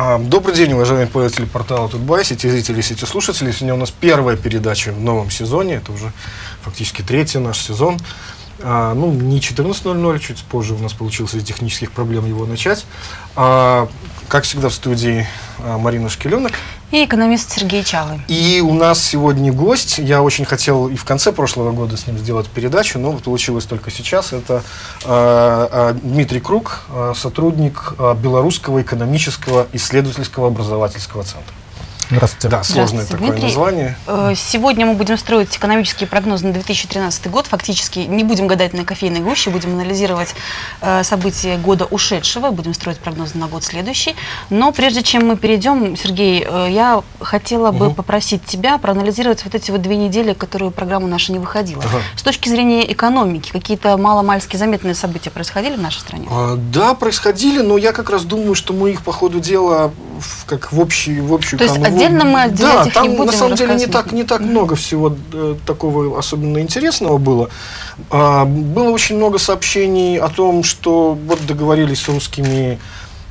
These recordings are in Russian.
А, Добрый день, уважаемые пользователи портала Тутбай, сети зрители, сети слушатели. Сегодня у нас первая передача в новом сезоне. Это уже фактически третий наш сезон. А, ну, не 14.00, чуть позже у нас получилось из технических проблем его начать. А, как всегда в студии а, Марина Шкеленок. И экономист Сергей Чалый. И у нас сегодня гость. Я очень хотел и в конце прошлого года с ним сделать передачу, но получилось только сейчас. Это э, э, Дмитрий Круг, э, сотрудник э, Белорусского экономического исследовательского образовательского центра. Здравствуйте. Да, сложное Здравствуйте, такое Дмитрий. название. Э, Сегодня мы будем строить экономические прогнозы на 2013 год. Фактически не будем гадать на кофейной гуще, будем анализировать э, события года ушедшего, будем строить прогнозы на год следующий. Но прежде чем мы перейдем, Сергей, э, я хотела бы Мгм. попросить тебя проанализировать вот эти вот две недели, которые программа наша не выходила. Ага. С точки зрения экономики, какие-то маломальски заметные события происходили в нашей стране? А, Да, происходили, но я как раз думаю, что мы их по ходу дела в- как в, общий, в общую То есть канву- отдельно мы отделять да, их не там будем на самом деле не так, не так много всего э, такого особенно интересного было. А, было очень много сообщений о том, что вот договорились с русскими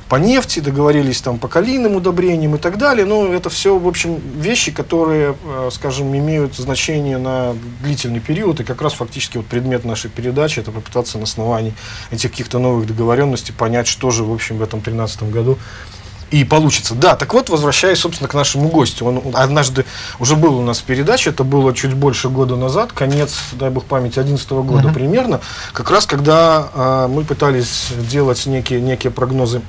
по нефти, договорились там по калийным удобрениям и так далее. Но это все, в общем, вещи, которые, э, скажем, имеют значение на длительный период. И как раз фактически вот предмет нашей передачи это попытаться на основании этих каких-то новых договоренностей понять, что же, в общем, в этом 2013 году и получится. Да, так вот, возвращаясь, собственно, к нашему гостю. Он однажды уже был у нас в передаче, это было чуть больше года назад, конец, дай бог памяти, 2011 года Мгм. примерно, как раз когда а, мы пытались делать некие, некие прогнозы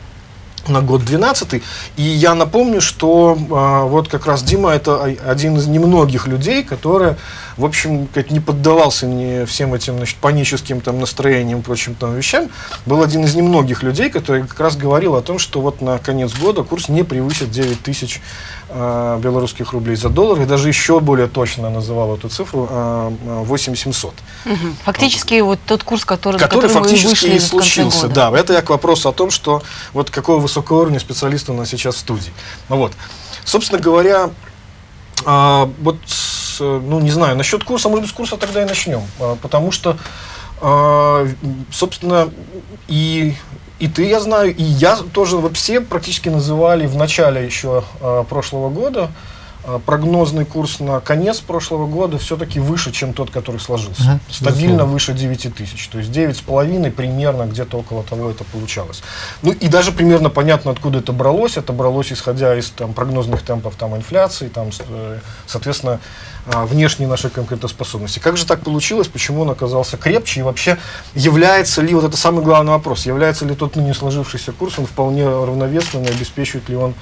на год 12 И я напомню, что а, вот как раз Дима это один из немногих людей, который, в общем, как не поддавался ни всем этим значит, паническим там, настроениям прочим там вещам. Был один из немногих людей, который как раз говорил о том, что вот на конец года курс не превысит 9 тысяч а, белорусских рублей за доллар. И даже еще более точно называл эту цифру а, 8700. Мгм. Фактически вот тот курс, который, Который который мы фактически вышли и случился. Да, это я к вопросу о том, что вот какого высокого уровня специалиста у нас сейчас в студии. Ну вот. Собственно говоря, а, вот, э, ну, не знаю, насчет курса, может быть, с курса тогда и начнем. А, потому что, а, собственно, и, и ты, я знаю, и я тоже, вот все практически называли в начале еще а, прошлого года а, прогнозный курс на конец прошлого года все-таки выше, чем тот, который сложился. Мгм, Стабильно безусловно. выше 9 тысяч. То есть 9,5 примерно где-то около того это получалось. Ну и даже примерно понятно, откуда это бралось. Это бралось исходя из там, прогнозных темпов там, инфляции, там, э, соответственно, внешней нашей конкурентоспособности. Как же так получилось? Почему он оказался крепче? И вообще, является ли, вот это самый главный вопрос, является ли тот ныне сложившийся курс, он вполне равновесным, и обеспечивает ли он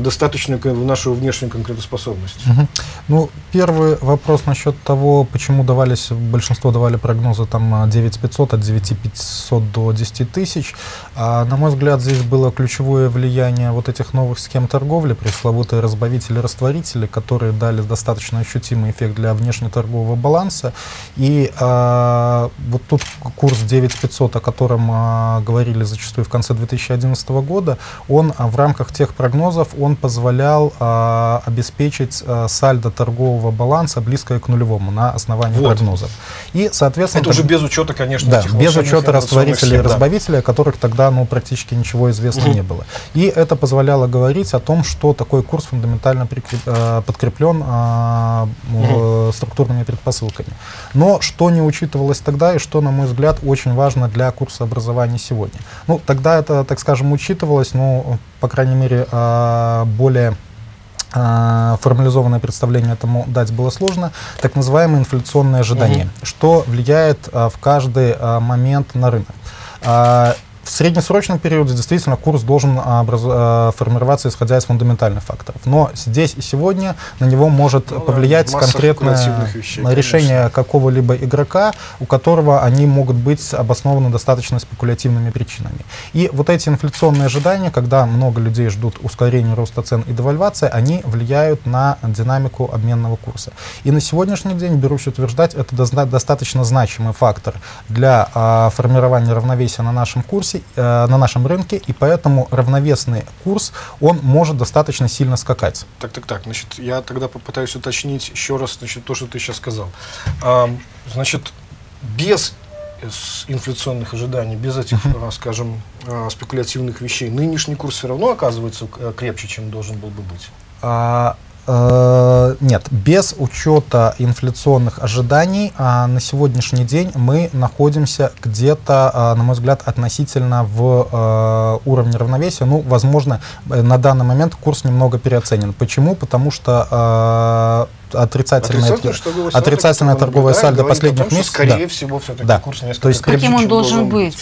достаточную кон- нашу внешнюю конкурентоспособность? Мгм. Ну, первый вопрос насчет того, почему давались, большинство давали прогнозы там а, 9500 от 9500 до 10 тысяч. А, на мой взгляд, здесь было ключевое влияние вот этих новых схем торговли, пресловутые разбавители-растворители, которые дали достаточно ощутимый эффект для внешнеторгового баланса. И а, вот тут курс 9500, о котором а, говорили зачастую в конце 2011 года, он а, в рамках тех прогнозов, он позволял а, обеспечить а, сальдо торгового баланса близкое к нулевому на основании Вот. прогнозов. И, соответственно, Это уже без учета, конечно, да, без учета растворителей и разбавителей, о которых тогда ну, практически ничего известно Мгм. не было. И это позволяло говорить о том, что такой курс фундаментально прикреп- э, подкреплен э, структурными предпосылками. Но что не учитывалось тогда и что, на мой взгляд, очень важно для курса образования сегодня. Ну, тогда это, так скажем, учитывалось, но, по крайней мере, а, более а, формализованное представление этому дать было сложно, так называемое инфляционное ожидание, Мгм. что влияет а, в каждый момент на рынок. В среднесрочном периоде действительно курс должен а, образ- а, формироваться исходя из фундаментальных факторов. Но здесь и сегодня на него может Ну да, повлиять масса конкретное вещей, решение какого-либо игрока, у которого они могут быть обоснованы достаточно спекулятивными причинами. И вот эти инфляционные ожидания, когда много людей ждут ускорения роста цен и девальвации, они влияют на динамику обменного курса. И на сегодняшний день, берусь утверждать, это достаточно значимый фактор для а, формирования равновесия на нашем курсе, э, на нашем рынке, и поэтому равновесный курс, он может достаточно сильно скакать. Так, так, так. Значит, я тогда попытаюсь уточнить еще раз значит, то, что ты сейчас сказал. Ам, значит, без с инфляционных ожиданий, без этих, uh-huh. скажем, э, спекулятивных вещей, нынешний курс все равно оказывается крепче, чем должен был бы быть? А, Э, нет, без учета инфляционных ожиданий а, на сегодняшний день мы находимся где-то, а, на мой взгляд, относительно в а, уровне равновесия. Ну, возможно, на данный момент курс немного переоценен. Почему? Потому что отрицательное, отрицательное, отрицательное торговое сальдо последних том, месяцев. Скорее да. всего, все-таки да. курс несколько. То есть, Каким он должен быть?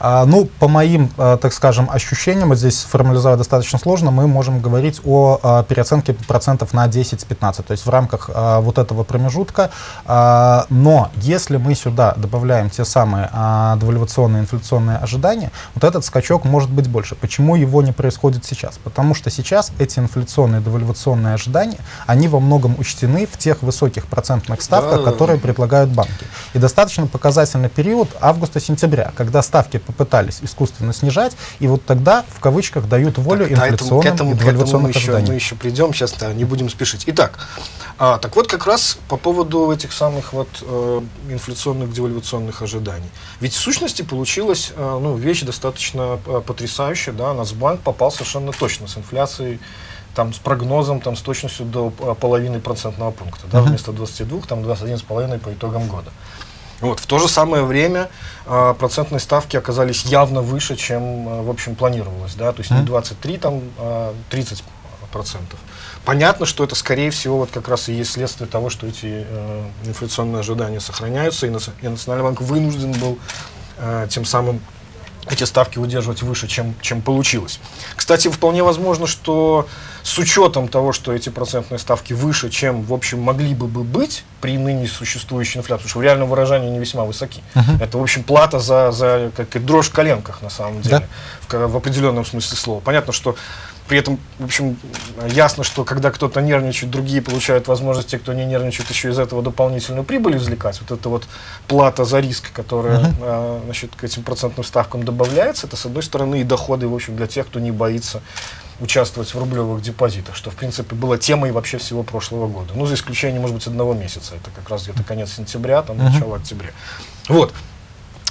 А, ну, по моим, а, так скажем, ощущениям, вот здесь формализовать достаточно сложно, мы можем говорить о а, переоценке процентов на 10-15, то есть в рамках вот этого промежутка. Но если мы сюда добавляем те самые девальвационные инфляционные ожидания, вот этот скачок может быть больше. Почему его не происходит сейчас? Потому что сейчас эти инфляционные девальвационные ожидания, они во многом учтены в тех высоких процентных ставках, да, которые предлагают банки. И достаточно показательный период августа-сентября, когда ставки попытались искусственно снижать, и вот тогда, в кавычках, дают волю так, инфляционным к этому, и девальвационным мы еще, мы еще придем, сейчас да, не будем спешить. Итак, а, так вот как раз по поводу этих самых вот э, инфляционных девальвационных ожиданий. Ведь в сущности получилась э, ну, вещь достаточно э, потрясающая, да, Нацбанк попал совершенно точно с инфляцией там, с прогнозом там, с точностью до э, половины процентного пункта, да, uh-huh. вместо 22, там 21,5 по итогам года. Вот. В то же самое время э, процентные ставки оказались явно выше, чем, э, в общем, планировалось. Да? То есть не 23, там, а 30 процентов. Понятно, что это, скорее всего, вот как раз и есть следствие того, что эти э, инфляционные ожидания сохраняются, и, и Национальный банк вынужден был э, тем самым эти ставки удерживать выше, чем, чем получилось. Кстати, вполне возможно, что с учетом того, что эти процентные ставки выше, чем, в общем, могли бы быть при ныне существующей инфляции, потому что в реальном выражении они весьма высоки. Uh-huh. Это, в общем, плата за, за как, дрожь в коленках, на самом деле, да? в, в определенном смысле слова. Понятно, что при этом, в общем, ясно, что когда кто-то нервничает, другие получают возможность, те, кто не нервничает, еще из этого дополнительную прибыль извлекать. Вот это вот плата за риск, которая uh-huh. а, значит, к этим процентным ставкам добавляется, это, с одной стороны, и доходы, в общем, для тех, кто не боится участвовать в рублевых депозитах, что, в принципе, было темой вообще всего прошлого года. Ну, за исключением, может быть, одного месяца. Это как раз где-то конец сентября, там, uh-huh. начало октября. Вот.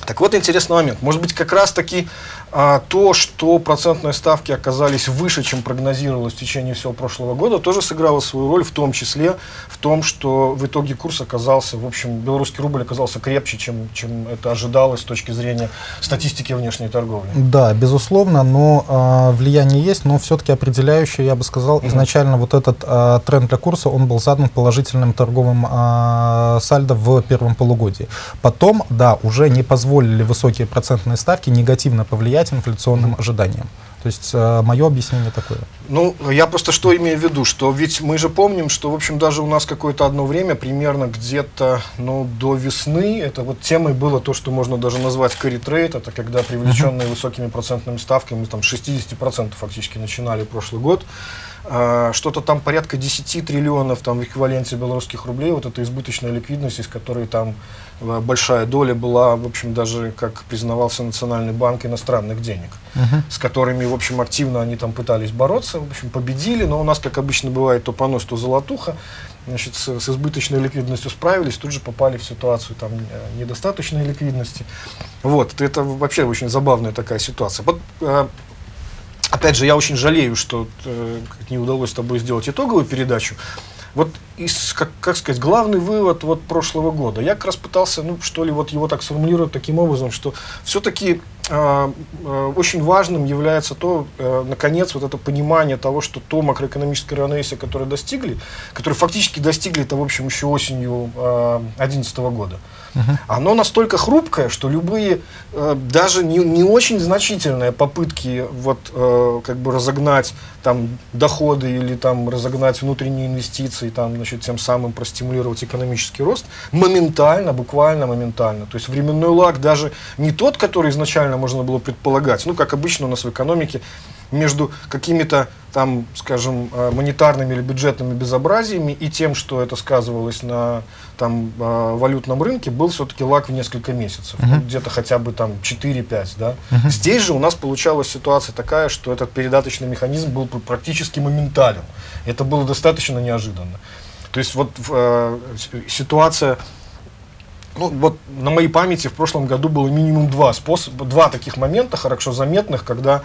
Так вот, интересный момент. Может быть, как раз-таки а, то, что процентные ставки оказались выше, чем прогнозировалось в течение всего прошлого года, тоже сыграло свою роль, в том числе в том, что в итоге курс оказался, в общем, белорусский рубль оказался крепче, чем, чем это ожидалось с точки зрения статистики внешней торговли. Да, безусловно, но э, влияние есть, но все-таки определяющее, я бы сказал, mm-hmm. изначально вот этот э, тренд для курса, он был задан положительным торговым э, сальдо в первом полугодии. Потом, да, уже не позволили высокие процентные ставки негативно повлиять противостоять инфляционным ожиданиям. То есть э, мое объяснение такое. Ну, я просто что имею в виду, что ведь мы же помним, что, в общем, даже у нас какое-то одно время, примерно где-то, ну, до весны, это вот темой было то, что можно даже назвать carry trade, это когда привлеченные uh-huh. высокими процентными ставками, там, 60% фактически начинали прошлый год, а, что-то там порядка 10 триллионов там, в эквиваленте белорусских рублей, вот эта избыточная ликвидность, из которой там большая доля была, в общем, даже, как признавался Национальный банк, иностранных денег, uh-huh. с которыми, в общем, активно они там пытались бороться, в общем, победили, но у нас, как обычно бывает, то понос, то золотуха, значит, с, с избыточной ликвидностью справились, тут же попали в ситуацию там э, недостаточной ликвидности. Вот, это вообще очень забавная такая ситуация. Вот, а, Опять же, я очень жалею, что э, не удалось с тобой сделать итоговую передачу. Вот из, как, как сказать, главный вывод вот прошлого года. Я как раз пытался, ну, что ли, вот его так сформулировать таким образом, что все-таки очень важным является то, э, наконец, вот это понимание того, что то макроэкономическое равновесие, которое достигли, которое фактически достигли это, в общем, еще осенью 2011 э, года, uh-huh. оно настолько хрупкое, что любые, э, даже не, не очень значительные попытки вот, э, как бы разогнать там доходы или там разогнать внутренние инвестиции, там, значит, тем самым простимулировать экономический рост, моментально, буквально моментально. То есть временной лаг даже не тот, который изначально можно было предполагать, ну, как обычно у нас в экономике, между какими-то там, скажем, э, монетарными или бюджетными безобразиями и тем, что это сказывалось на там, э, валютном рынке, был все-таки лак в несколько месяцев, uh-huh. где-то хотя бы там 4-5. Да? Uh-huh. Здесь же у нас получалась ситуация такая, что этот передаточный механизм был практически моментален. Это было достаточно неожиданно. То есть вот э, ситуация ну, вот на моей памяти в прошлом году было минимум два способа, два таких момента хорошо заметных, когда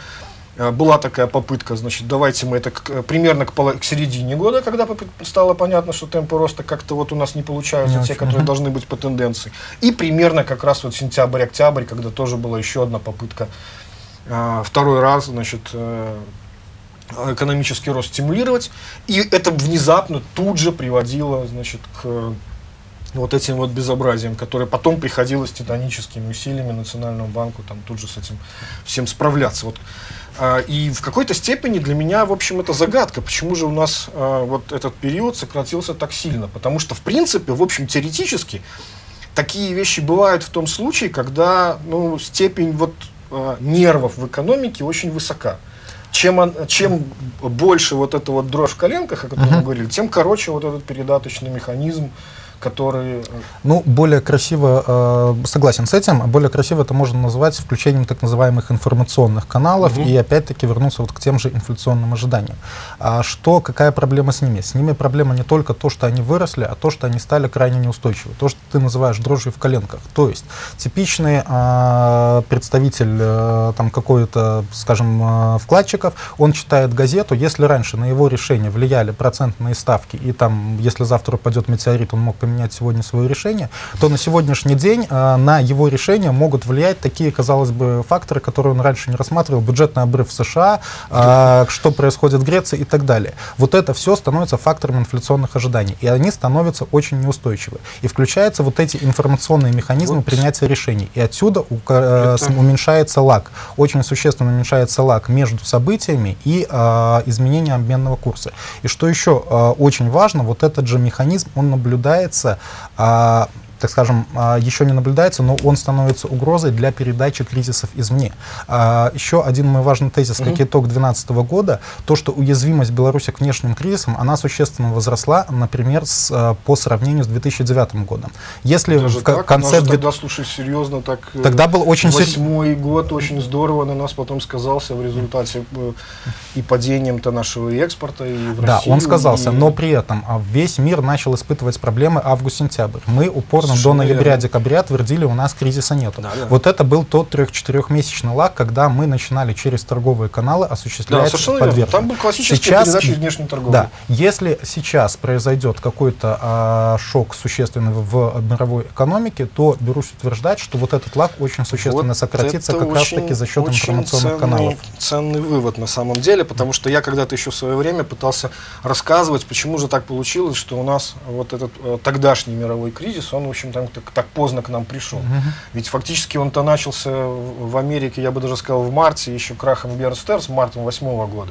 э, была такая попытка, значит, давайте мы это к, э, примерно к, к середине года, когда стало понятно, что темпы роста как-то вот у нас не получаются, не те, которые uh-huh. должны быть по тенденции. И примерно как раз вот сентябрь-октябрь, когда тоже была еще одна попытка, э, второй раз, значит, экономический рост стимулировать. И это внезапно тут же приводило, значит, к вот этим вот безобразием, которое потом приходилось титаническими усилиями Национальному банку там тут же с этим всем справляться. Вот. А, и в какой-то степени для меня, в общем, это загадка, почему же у нас а, вот этот период сократился так сильно. Потому что, в принципе, в общем, теоретически, такие вещи бывают в том случае, когда ну, степень вот, а, нервов в экономике очень высока. Чем, он, чем больше вот эта вот дрожь в коленках, о которой uh-huh. мы говорили, тем короче вот этот передаточный механизм, которые... Э, ну, более красиво, э, согласен с этим, более красиво это можно назвать включением так называемых информационных каналов угу. и опять-таки вернуться вот к тем же инфляционным ожиданиям. А что, какая проблема с ними? С ними проблема не только то, что они выросли, а то, что они стали крайне неустойчивы. То, что ты называешь дрожью в коленках. То есть типичный э, представитель э, там какой-то, скажем, э, вкладчиков, он читает газету, если раньше на его решение влияли процентные ставки, и там, если завтра упадет метеорит, он мог поменять поменять сегодня свое решение, то на сегодняшний день э, на его решение могут влиять такие, казалось бы, факторы, которые он раньше не рассматривал, бюджетный обрыв в США, э, что происходит в Греции и так далее. Вот это все становится фактором инфляционных ожиданий, и они становятся очень неустойчивы. И включаются вот эти информационные механизмы вот. принятия решений. И отсюда у, э, это... уменьшается лаг, очень существенно уменьшается лаг между событиями и э, изменением обменного курса. И что еще э, очень важно, вот этот же механизм, он наблюдается а, так скажем, а, еще не наблюдается, но он становится угрозой для передачи кризисов извне. А, еще один мой важный тезис, как итог 2012 года, то, что уязвимость Беларуси к внешним кризисам, она существенно возросла, например, с, а, по сравнению с 2009 годом. Если Даже в так? конце... Же тогда, слушай, серьезно, так... Э, тогда был очень... Восьмой год очень здорово на нас потом сказался в результате э, и падением-то нашего экспорта, и в Да, Россию, он сказался, и... но при этом весь мир начал испытывать проблемы август-сентябрь. Мы упорно до ноября-декабря твердили, у нас кризиса нет. Да, да. Вот это был тот трех-четырехмесячный лаг, когда мы начинали через торговые каналы осуществлять да, подвержение. Там был классический сейчас, передача внешней торговли. Да, если сейчас произойдет какой-то а, шок существенный в мировой экономике, то берусь утверждать, что вот этот лаг очень существенно вот сократится как раз-таки за счет информационных ценный, каналов. Ценный вывод на самом деле, потому что я когда-то еще в свое время пытался рассказывать, почему же так получилось, что у нас вот этот э, тогдашний мировой кризис, он, общем, там так, так поздно к нам пришел. Uh-huh. Ведь фактически он-то начался в Америке, я бы даже сказал, в марте, еще крахом Stearns, мартом восьмого года.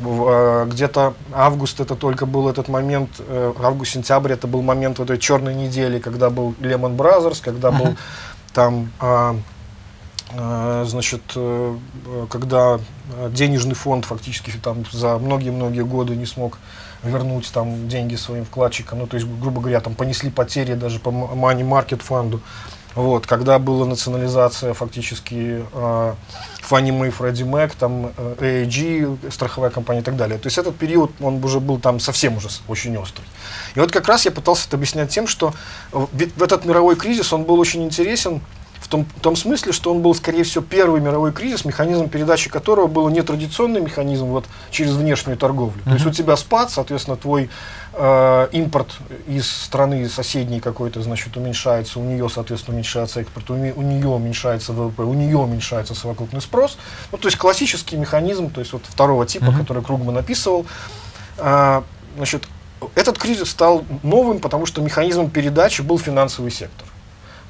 Uh-huh. Где-то август это только был этот момент, э, август-сентябрь это был момент вот этой черной недели, когда был Lehman Brothers, когда был там а, а, значит, э, когда денежный фонд фактически там за многие-многие годы не смог вернуть там деньги своим вкладчикам, ну то есть, грубо говоря, там понесли потери даже по money market фонду. Вот, когда была национализация фактически э, Fannie Mae, Freddie Mac, там э, AIG, страховая компания и так далее. То есть этот период, он уже был там совсем уже очень острый. И вот как раз я пытался это объяснять тем, что в этот мировой кризис, он был очень интересен в том, в том смысле, что он был, скорее всего, первый мировой кризис, механизм передачи которого был не традиционный механизм вот, через внешнюю торговлю. Mm-hmm. То есть у тебя спад, соответственно, твой э, импорт из страны соседней какой-то, значит, уменьшается, у нее, соответственно, уменьшается экспорт, у, у нее уменьшается ВВП, у нее уменьшается совокупный спрос. Ну, то есть классический механизм, то есть вот второго типа, mm-hmm. который Кругман описывал. Э, значит, этот кризис стал новым, потому что механизмом передачи был финансовый сектор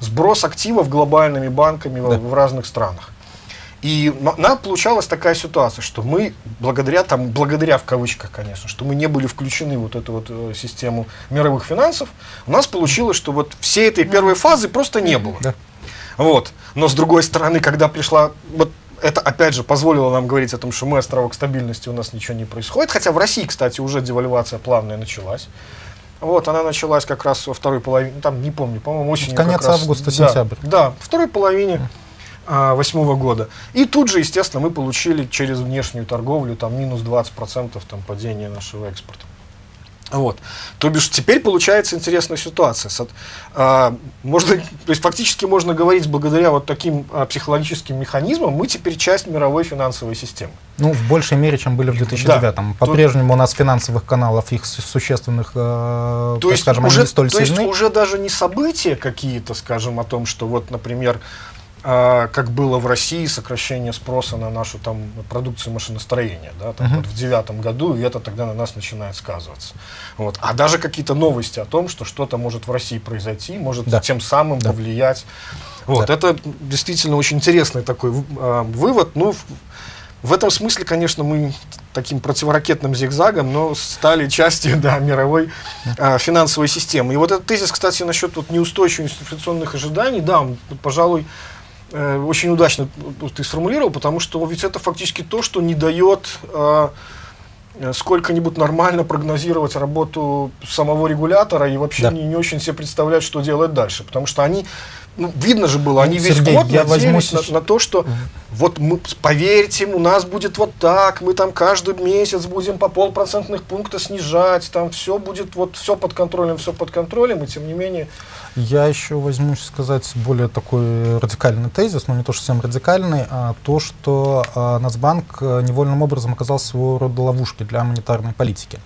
сброс активов глобальными банками да. в, в разных странах. И нам получалась такая ситуация, что мы, благодаря, там, благодаря в кавычках, конечно, что мы не были включены в вот эту вот э, систему мировых финансов, у нас получилось, что вот всей этой первой фазы просто не было. Да. Вот. Но с другой стороны, когда пришла, вот это опять же позволило нам говорить о том, что мы островок стабильности, у нас ничего не происходит. Хотя в России, кстати, уже девальвация плавная началась. Вот, она началась как раз во второй половине, там, не помню, по-моему, осенью. Конец раз, августа, сентябрь. Да, да, второй половине а, восьмого года. И тут же, естественно, мы получили через внешнюю торговлю там минус 20% там, падения нашего экспорта. Вот. То бишь, теперь получается интересная ситуация. А, можно, то есть фактически можно говорить, благодаря вот таким а, психологическим механизмам, мы теперь часть мировой финансовой системы. Ну, в большей мере, чем были в 2009. Да. По-прежнему у нас финансовых каналов, их существенных, э, то есть скажем, уже, они не столь то сильны. есть уже даже не события какие-то, скажем, о том, что вот, например, как было в России сокращение спроса на нашу там продукцию машиностроения, да, там, uh-huh. вот в девятом году, и это тогда на нас начинает сказываться. Вот. А даже какие-то новости о том, что что-то может в России произойти, может да. тем самым да. повлиять. Вот, да. это действительно очень интересный такой э, вывод. Ну, в, в этом смысле, конечно, мы таким противоракетным зигзагом, но стали частью да, мировой э, финансовой системы. И вот этот тезис, кстати, насчет вот, неустойчивых инфляционных ожиданий, да, он, пожалуй, Э, очень удачно ты сформулировал, потому что ведь это фактически то, что не дает э, сколько-нибудь нормально прогнозировать работу самого регулятора и вообще да. не, не очень себе представлять, что делать дальше. Потому что они, ну, видно же было, они весь Сергей, год я надеялись на, на то, что вот мы, поверьте, у нас будет вот так, мы там каждый месяц будем по полпроцентных пункта снижать, там все будет вот все под контролем, все под контролем, и тем не менее я еще возьмусь сказать более такой радикальный тезис, но не то, что совсем радикальный, а то, что а, Нацбанк э, невольным образом оказался своего рода ловушкой для монетарной политики.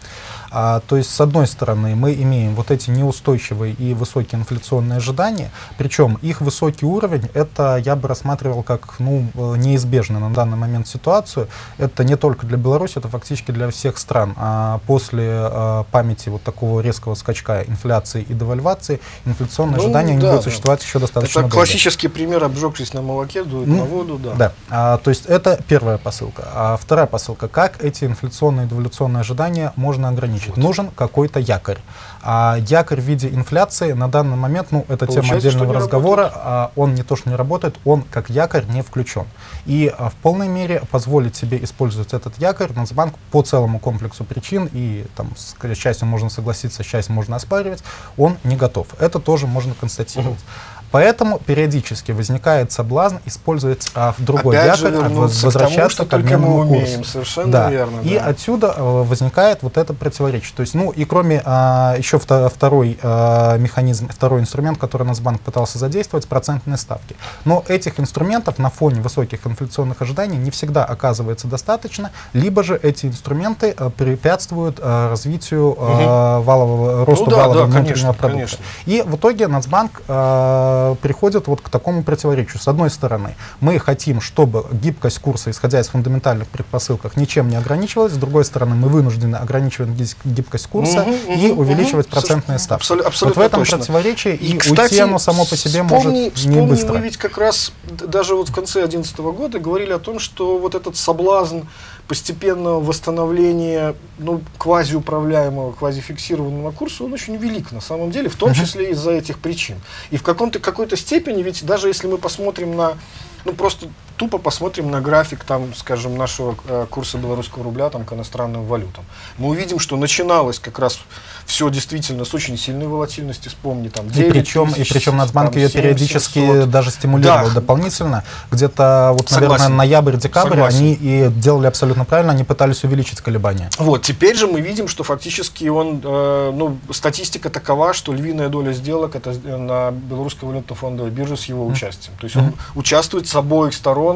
А, то есть, с одной стороны, мы имеем вот эти неустойчивые и высокие инфляционные ожидания, причем их высокий уровень, это я бы рассматривал как ну, э, неизбежную на данный момент ситуацию. Это не только для Беларуси, это фактически для всех стран. А после а, памяти вот такого резкого скачка инфляции и девальвации, инфляционные ну, ожидания да, не будут существовать да. еще достаточно Это долго. классический пример обжегшись на молоке, дует ну, на воду, да. Да, а, то есть это первая посылка. А вторая посылка, как эти инфляционные и девальвационные ожидания можно ограничить? Значит, нужен какой-то якорь. А якорь в виде инфляции на данный момент, ну, это Получается, тема отдельного разговора, а он не то, что не работает, он как якорь не включен. И а, в полной мере позволить себе использовать этот якорь Нацбанк по целому комплексу причин, и там с частью можно согласиться, с частью можно оспаривать, он не готов. Это тоже можно констатировать. Угу. Поэтому периодически возникает соблазн использовать а, в другой Опять якорь, возвращаться к, тому, к обменному курсу. Совершенно да. верно. И отсюда а, возникает вот это противоречие. То есть, ну и кроме а, еще вто, второй а, механизм, второй инструмент, который Нацбанк пытался задействовать, процентные ставки. Но этих инструментов на фоне высоких инфляционных ожиданий не всегда оказывается достаточно, либо же эти инструменты а, препятствуют а, развитию а, валового, росту ну, да, валового да, внутреннего конечно, продукта. Конечно. И в итоге Нацбанк а, Э, приходят вот к такому противоречию. С одной стороны, мы хотим, чтобы гибкость курса, исходя из фундаментальных предпосылках, ничем не ограничивалась. С другой стороны, мы вынуждены ограничивать гибкость курса угу, и угу, увеличивать угу. процентные ставки. Абсолютно, абсолютно вот в этом точно. противоречии и, и кстати, уйти оно само по себе вспомни, может не быстро. мы ведь как раз даже вот в конце 2011 года говорили о том, что вот этот соблазн постепенного восстановления ну, квазиуправляемого, квазификсированного курса, он очень велик на самом деле, в том числе из-за этих причин. И в каком-то, какой-то степени, ведь даже если мы посмотрим на, ну просто тупо посмотрим на график, там, скажем, нашего э, курса белорусского рубля там, к иностранным валютам, мы увидим, что начиналось как раз все действительно с очень сильной волатильностью, вспомни там 9 и причем, тысяч, и причем Нацбанк ее периодически 700. даже стимулировал да. дополнительно. Где-то, вот, наверное, ноябрь-декабрь они и делали абсолютно правильно, они пытались увеличить колебания. Вот, теперь же мы видим, что фактически он, э, ну, статистика такова, что львиная доля сделок это на белорусской валютно-фондовой бирже с его участием. То есть mm-hmm. он участвует с обоих сторон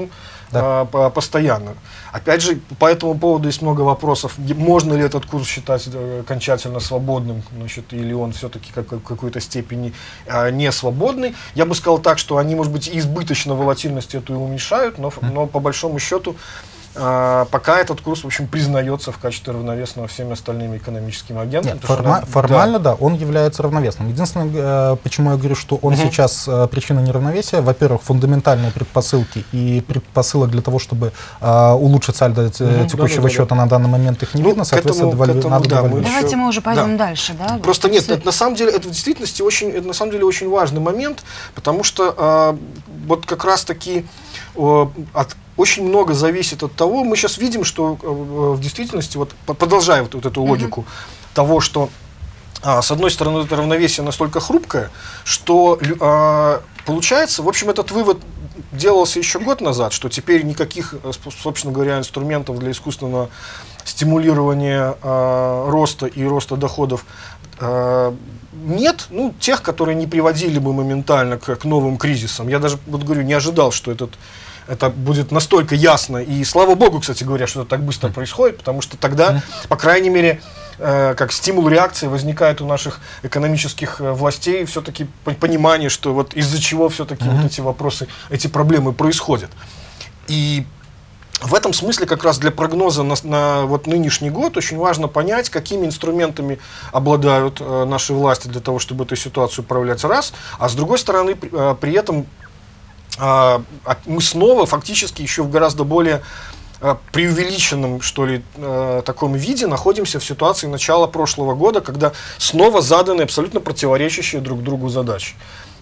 да. э, постоянно. Опять же, по этому поводу есть много вопросов. Можно ли этот курс считать э, окончательно свободным, значит, или он все-таки как, в какой-то степени э, не свободный. Я бы сказал так, что они, может быть, избыточно волатильность эту уменьшают, но, но по большому счету пока этот курс, в общем, признается в качестве равновесного всеми остальными экономическими агентами. Нет, форма что, формально, да. да, он является равновесным. Единственное, э, почему я говорю, что он угу. сейчас э, причина неравновесия, во-первых, фундаментальные предпосылки и предпосылок для того, чтобы э, улучшить сальдо угу, текущего да, да, счета да. на данный момент их не ну, видно, соответственно, этому, этому, надо да, мы Давайте еще... мы уже пойдем да. дальше. Да? Просто нет, это, на самом деле, это в действительности очень, это на самом деле очень важный момент, потому что э, вот как раз-таки от очень много зависит от того, мы сейчас видим, что э, в действительности, вот продолжая вот, вот эту логику mm-hmm. того, что а, с одной стороны это равновесие настолько хрупкое, что а, получается, в общем, этот вывод делался еще год назад, что теперь никаких, э, собственно говоря, инструментов для искусственного стимулирования э, роста и роста доходов э, нет, ну, тех, которые не приводили бы моментально к, к новым кризисам. Я даже, вот говорю, не ожидал, что этот это будет настолько ясно. И слава богу, кстати говоря, что это так быстро происходит, потому что тогда, по крайней мере, э, как стимул реакции возникает у наших экономических властей все-таки понимание, что вот из-за чего все-таки mm-hmm. вот эти вопросы, эти проблемы происходят. И в этом смысле как раз для прогноза на, на вот нынешний год очень важно понять, какими инструментами обладают э, наши власти для того, чтобы эту ситуацию управлять раз, а с другой стороны при, э, при этом э, мы снова фактически еще в гораздо более э, преувеличенном, что ли, э, таком виде находимся в ситуации начала прошлого года, когда снова заданы абсолютно противоречащие друг другу задачи.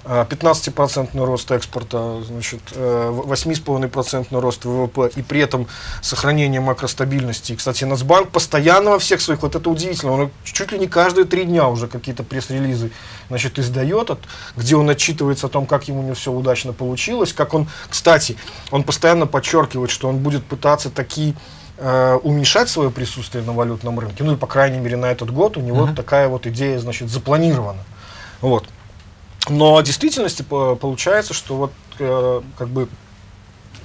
15% рост экспорта, значит, 8,5% э, рост ВВП и при этом сохранение макростабильности. И, кстати, Нацбанк постоянно во всех своих, вот это удивительно, он чуть ли не каждые три дня уже какие-то пресс-релизы значит, издает, от, где он отчитывается о том, как ему не все удачно получилось, как он, кстати, он постоянно подчеркивает, что он будет пытаться такие э, уменьшать свое присутствие на валютном рынке, ну и, по крайней мере, на этот год у него mm-hmm. такая вот идея, значит, запланирована. Вот. Но в действительности получается, что вот э, как бы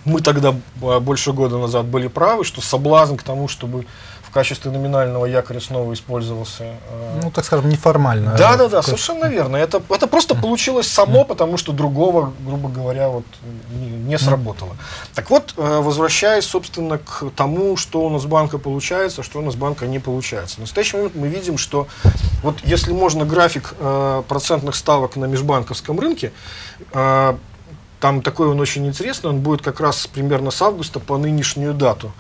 мы тогда больше года назад были правы, что соблазн к тому, чтобы качестве номинального якоря снова использовался. Э, ну, так скажем, неформально. Да, да, да, совершенно верно. Это, это просто получилось само, потому что другого, грубо говоря, вот не, не сработало. Так вот, э, возвращаясь, собственно, к тому, что у нас банка получается, что у нас банка не получается. В настоящий момент мы видим, что вот если можно график э, процентных ставок на межбанковском рынке, там такой он очень интересный, он будет как раз примерно с августа по нынешнюю дату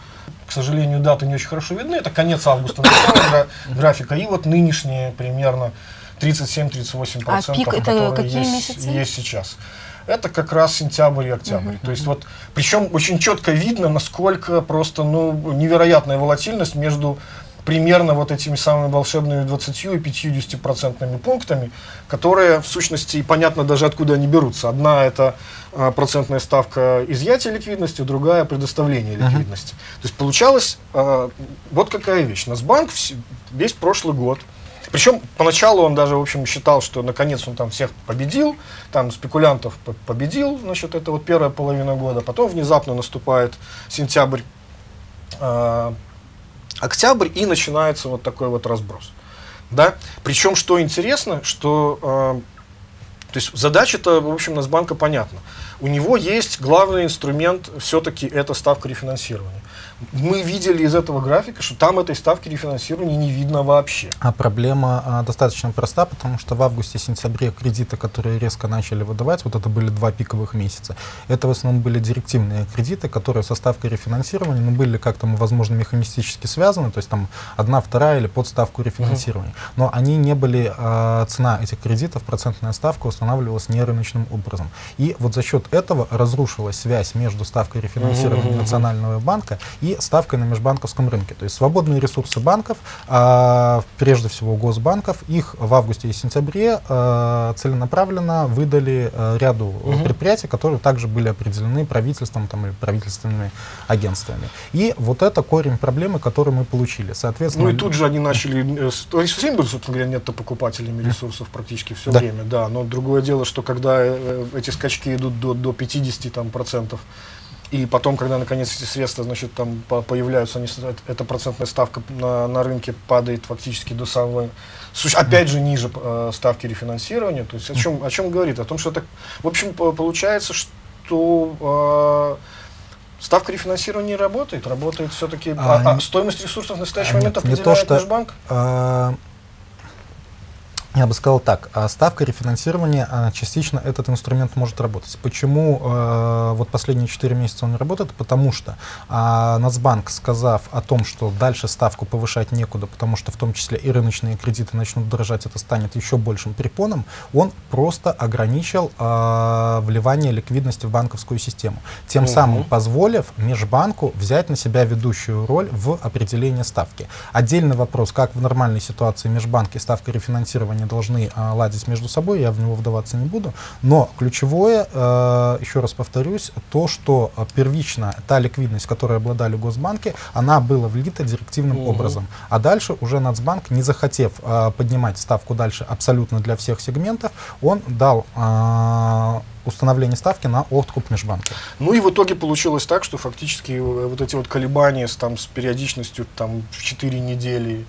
к сожалению, даты не очень хорошо видны. Это конец августа, начало графика. И вот нынешние примерно 37-38%, а пик это какие есть, месяцы? есть сейчас. Это как раз сентябрь и октябрь. Uh-huh. То есть вот, причем очень четко видно, насколько просто ну, невероятная волатильность между примерно вот этими самыми волшебными 20 и 50 процентными пунктами, которые в сущности понятно даже откуда они берутся. Одна это а, процентная ставка изъятия ликвидности, другая предоставление ликвидности. Uh-huh. То есть получалось а, вот какая вещь. Насбанк весь прошлый год причем поначалу он даже, в общем, считал, что наконец он там всех победил, там спекулянтов победил, значит, это вот первая половина года. Потом внезапно наступает сентябрь, э, октябрь, и начинается вот такой вот разброс. Да? Причем, что интересно, что э, то есть задача-то, в общем, Насбанка понятна. У него есть главный инструмент, все-таки это ставка рефинансирования мы видели из этого графика, что там этой ставки рефинансирования не видно вообще. А проблема а, достаточно проста, потому что в августе-сентябре кредиты, которые резко начали выдавать, вот это были два пиковых месяца, это в основном были директивные кредиты, которые со ставкой рефинансирования ну, были как-то, возможно, механистически связаны, то есть там одна, вторая или подставку рефинансирования. Uh-huh. Но они не были, а, цена этих кредитов, процентная ставка устанавливалась не рыночным образом. И вот за счет этого разрушилась связь между ставкой рефинансирования uh-huh. Национального банка и ставкой на межбанковском рынке. То есть свободные ресурсы банков, а, прежде всего госбанков, их в августе и сентябре а, целенаправленно выдали а, ряду угу. предприятий, которые также были определены правительством там, или правительственными агентствами. И вот это корень проблемы, который мы получили. Соответственно, ну и тут же они начали, э, то есть всем, собственно говоря, нет покупателями ресурсов практически все да. время, да, но другое дело, что когда э, эти скачки идут до, до 50 там, процентов, и потом, когда наконец эти средства, значит, там появляются, они, эта процентная ставка на, на рынке падает фактически до самого, опять же, ниже э, ставки рефинансирования. То есть о чем, о чем говорит? О том, что это, в общем, получается, что э, ставка рефинансирования не работает, работает все-таки, а, а, а стоимость ресурсов в настоящий а, момент определяет не то, что, Межбанк? А, я бы сказал так, а ставка рефинансирования а, частично этот инструмент может работать. Почему э, вот последние 4 месяца он не работает? Потому что э, Нацбанк, сказав о том, что дальше ставку повышать некуда, потому что в том числе и рыночные кредиты начнут дорожать, это станет еще большим препоном, он просто ограничил э, вливание ликвидности в банковскую систему, тем угу. самым позволив межбанку взять на себя ведущую роль в определении ставки. Отдельный вопрос, как в нормальной ситуации межбанки ставка рефинансирования должны а, ладить между собой, я в него вдаваться не буду. Но ключевое, э, еще раз повторюсь, то, что первично та ликвидность, которой обладали госбанки, она была влита директивным Мгм. образом. А дальше уже Нацбанк, не захотев э, поднимать ставку дальше абсолютно для всех сегментов, он дал э, установление ставки на откуп межбанка. Ну и в итоге получилось так, что фактически вот эти вот колебания с, там, с периодичностью там, в 4 недели,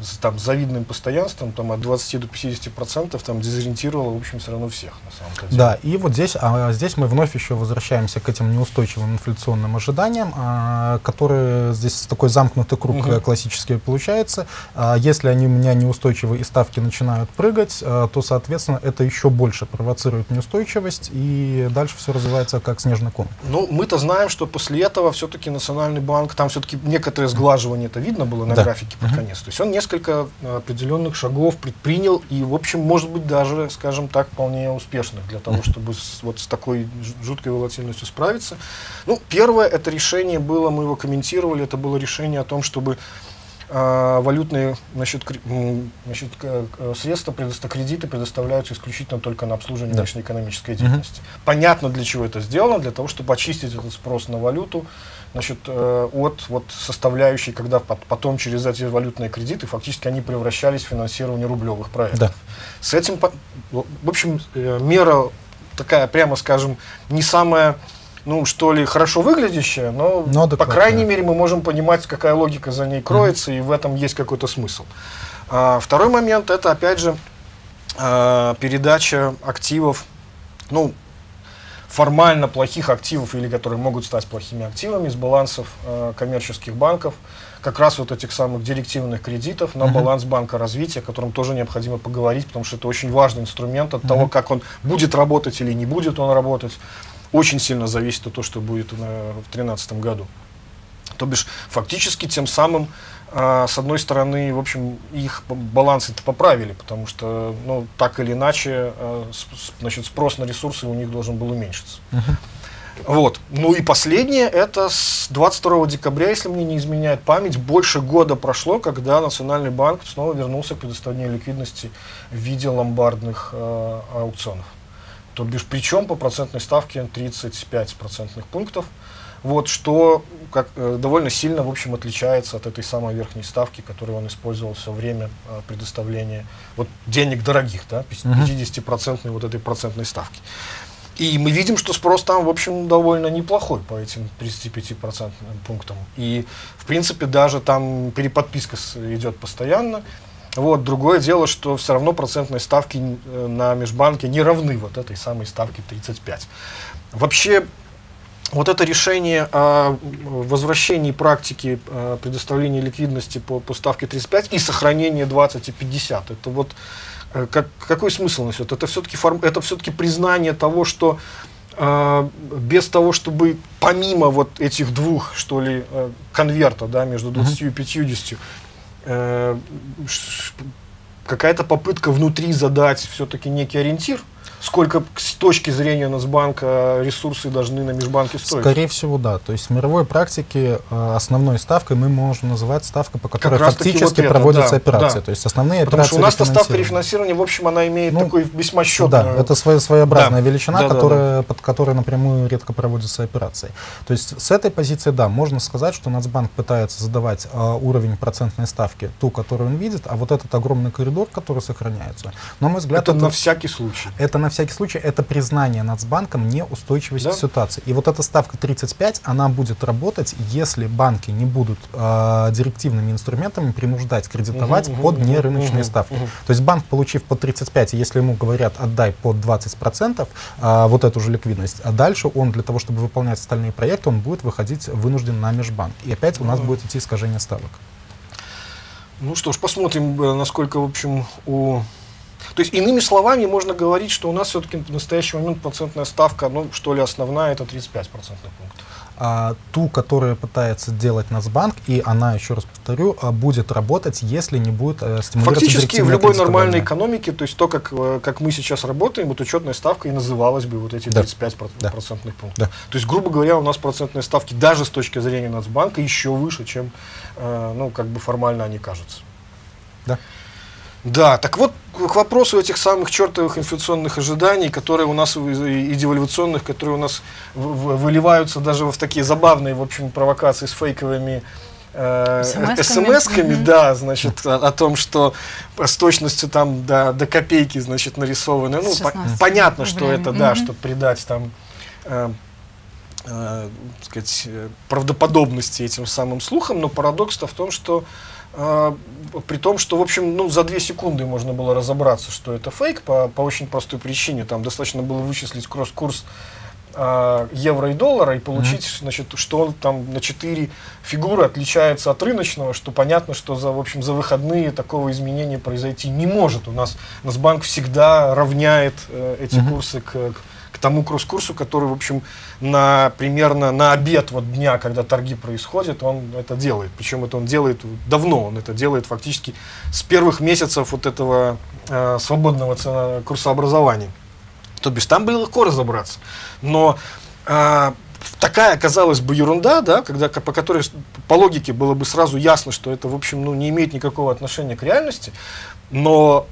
с там, завидным постоянством, там, от 20 до 50 процентов, там, дезориентировало, в общем, все равно всех, на самом деле. Да, и вот здесь, а, здесь мы вновь еще возвращаемся к этим неустойчивым инфляционным ожиданиям, а, которые здесь такой замкнутый круг э, классический получается. А, если они у меня неустойчивы и ставки начинают прыгать, а, то, соответственно, это еще больше провоцирует неустойчивость, и дальше все развивается как снежный ком. Ну, мы-то знаем, что после этого все-таки Национальный банк, там все-таки некоторое сглаживание это видно было на Да. графике под конец. То есть он несколько э, определенных шагов предпринял и, в общем, может быть, даже, скажем так, вполне успешных для того, чтобы с, вот с такой жуткой волатильностью справиться. Ну, первое, это решение было, мы его комментировали, это было решение о том, чтобы а, валютные значит, м, значит, к- к- средства, предоста- кредиты предоставляются исключительно только на обслуживание Да. внешнеэкономической Мгм. деятельности. Понятно, для чего это сделано, для того, чтобы очистить этот спрос на валюту значит, э, от вот, составляющей, когда пот- потом через эти валютные кредиты фактически они превращались в финансирование рублевых проектов. Да. С этим, в общем, э, мера такая, прямо скажем, не самая ну, что ли, хорошо выглядящая, но, Но по крайней мере, мы можем понимать, какая логика за ней кроется, и в этом есть какой-то смысл. А, второй момент, это, опять же, а, передача активов, ну, формально плохих активов или которые могут стать плохими активами с балансов э, коммерческих банков, как раз вот этих самых директивных кредитов на Мгм. баланс банка развития, о котором тоже необходимо поговорить, потому что это очень важный инструмент от того, как он будет работать или не будет он работать, очень сильно зависит от того, что будет э, в 2013 году. То бишь, фактически тем самым, а, с одной стороны, в общем, их б- балансы-то поправили, потому что, ну, так или иначе, а, с- с- значит, спрос на ресурсы у них должен был уменьшиться. Вот. Ну и последнее, это с 22 декабря, если мне не изменяет память, больше года прошло, когда Национальный банк снова вернулся к предоставлению ликвидности в виде ломбардных э, аукционов. То бишь, причем по процентной ставке 35 процентных пунктов. Вот, что как, э, довольно сильно, в общем, отличается от этой самой верхней ставки, которую он использовал все время э, предоставления вот, денег дорогих, да, Мгм. 50-процентной вот этой процентной ставки. И мы видим, что спрос там, в общем, довольно неплохой по этим 35% пунктам. И, в принципе, даже там переподписка идет постоянно. Вот. Другое дело, что все равно процентные ставки э, на межбанке не равны вот этой самой ставке 35. Вообще, вот это решение о возвращении практики э, предоставления ликвидности по, по ставке 35 и сохранения 20 и 50, это вот э, как, какой смысл несет? Это все-таки это все-таки признание того, что э, без того, чтобы помимо вот этих двух, что ли, э, конверта, да, между 20 и 50, э, какая-то попытка внутри задать все-таки некий ориентир, сколько с точки зрения Нацбанка ресурсы должны на межбанке стоить. Скорее всего, да. То есть в мировой практике э, основной ставкой мы можем называть ставку, по которой фактически вот это, проводятся да, операции. да. То есть основные Потому операции что у нас-то ставка рефинансирования. в общем, она имеет Ну, такой весьма счетную... Да, это своя, своеобразная Да. величина, Да, да, которая, под которой напрямую редко проводятся операции. То есть с этой позиции, да, можно сказать, что Нацбанк пытается задавать а, уровень процентной ставки, ту, которую он видит, а вот этот огромный коридор, который сохраняется. На мой взгляд, Это это, на всякий случай. это на всякий случай, это признание Нацбанком неустойчивости Да. ситуации. И вот эта ставка 35, она будет работать, если банки не будут а, директивными инструментами принуждать кредитовать Мгм, под мгм, нерыночные мгм, ставки. мгм. То есть банк, получив по 35, и если ему говорят отдай под 20%, а, вот эту же ликвидность, а дальше он для того, чтобы выполнять остальные проекты, он будет выходить вынужден на межбанк. И опять у нас Мгм. будет идти искажение ставок. Ну что ж, посмотрим, э, насколько, в общем, у... То есть, иными словами, можно говорить, что у нас все-таки в настоящий момент процентная ставка, ну, что ли, основная, это 35 процентных пунктов. А ту, которую пытается делать Нацбанк, и она, еще раз повторю, а, будет работать, если не будет э, стимулироваться Фактически в любой нормальной экономике, то есть то, как, э, как мы сейчас работаем, вот учетная ставка и называлась бы вот эти Да. 35 проц- Да. процентных пунктов. Да. То есть, грубо говоря, у нас процентные ставки даже с точки зрения Нацбанка еще выше, чем, э, ну, как бы формально они кажутся. Да. Да, так вот к вопросу этих самых чертовых инфляционных ожиданий, которые у нас и девальвационных, которые у нас выливаются даже в такие забавные, в общем, провокации с фейковыми э, смс-ками, да, значит, о, о том, что с точностью там до, до копейки, значит, нарисованы. Ну, по, понятно, что это, да, чтобы придать там э, э, сказать, э, правдоподобности этим самым слухам, но парадокс-то в том, что при том, что, в общем, ну, за две секунды можно было разобраться, что это фейк, по, по очень простой причине. Там достаточно было вычислить кросс-курс э, евро и доллара и получить, mm-hmm. значит, что он там на 4 фигуры отличается от рыночного, что понятно, что за, в общем, за выходные такого изменения произойти не может. У нас Насбанк всегда равняет э, эти mm-hmm. курсы к, к к тому кросс-курсу, который, в общем, на, примерно на обед вот дня, когда торги происходят, он это делает. Причем это он делает давно, он это делает фактически с первых месяцев вот этого э, свободного курсообразования. То бишь там было легко разобраться. Но э, такая, казалось бы, ерунда, да, когда, по которой по логике было бы сразу ясно, что это, в общем, ну, не имеет никакого отношения к реальности, но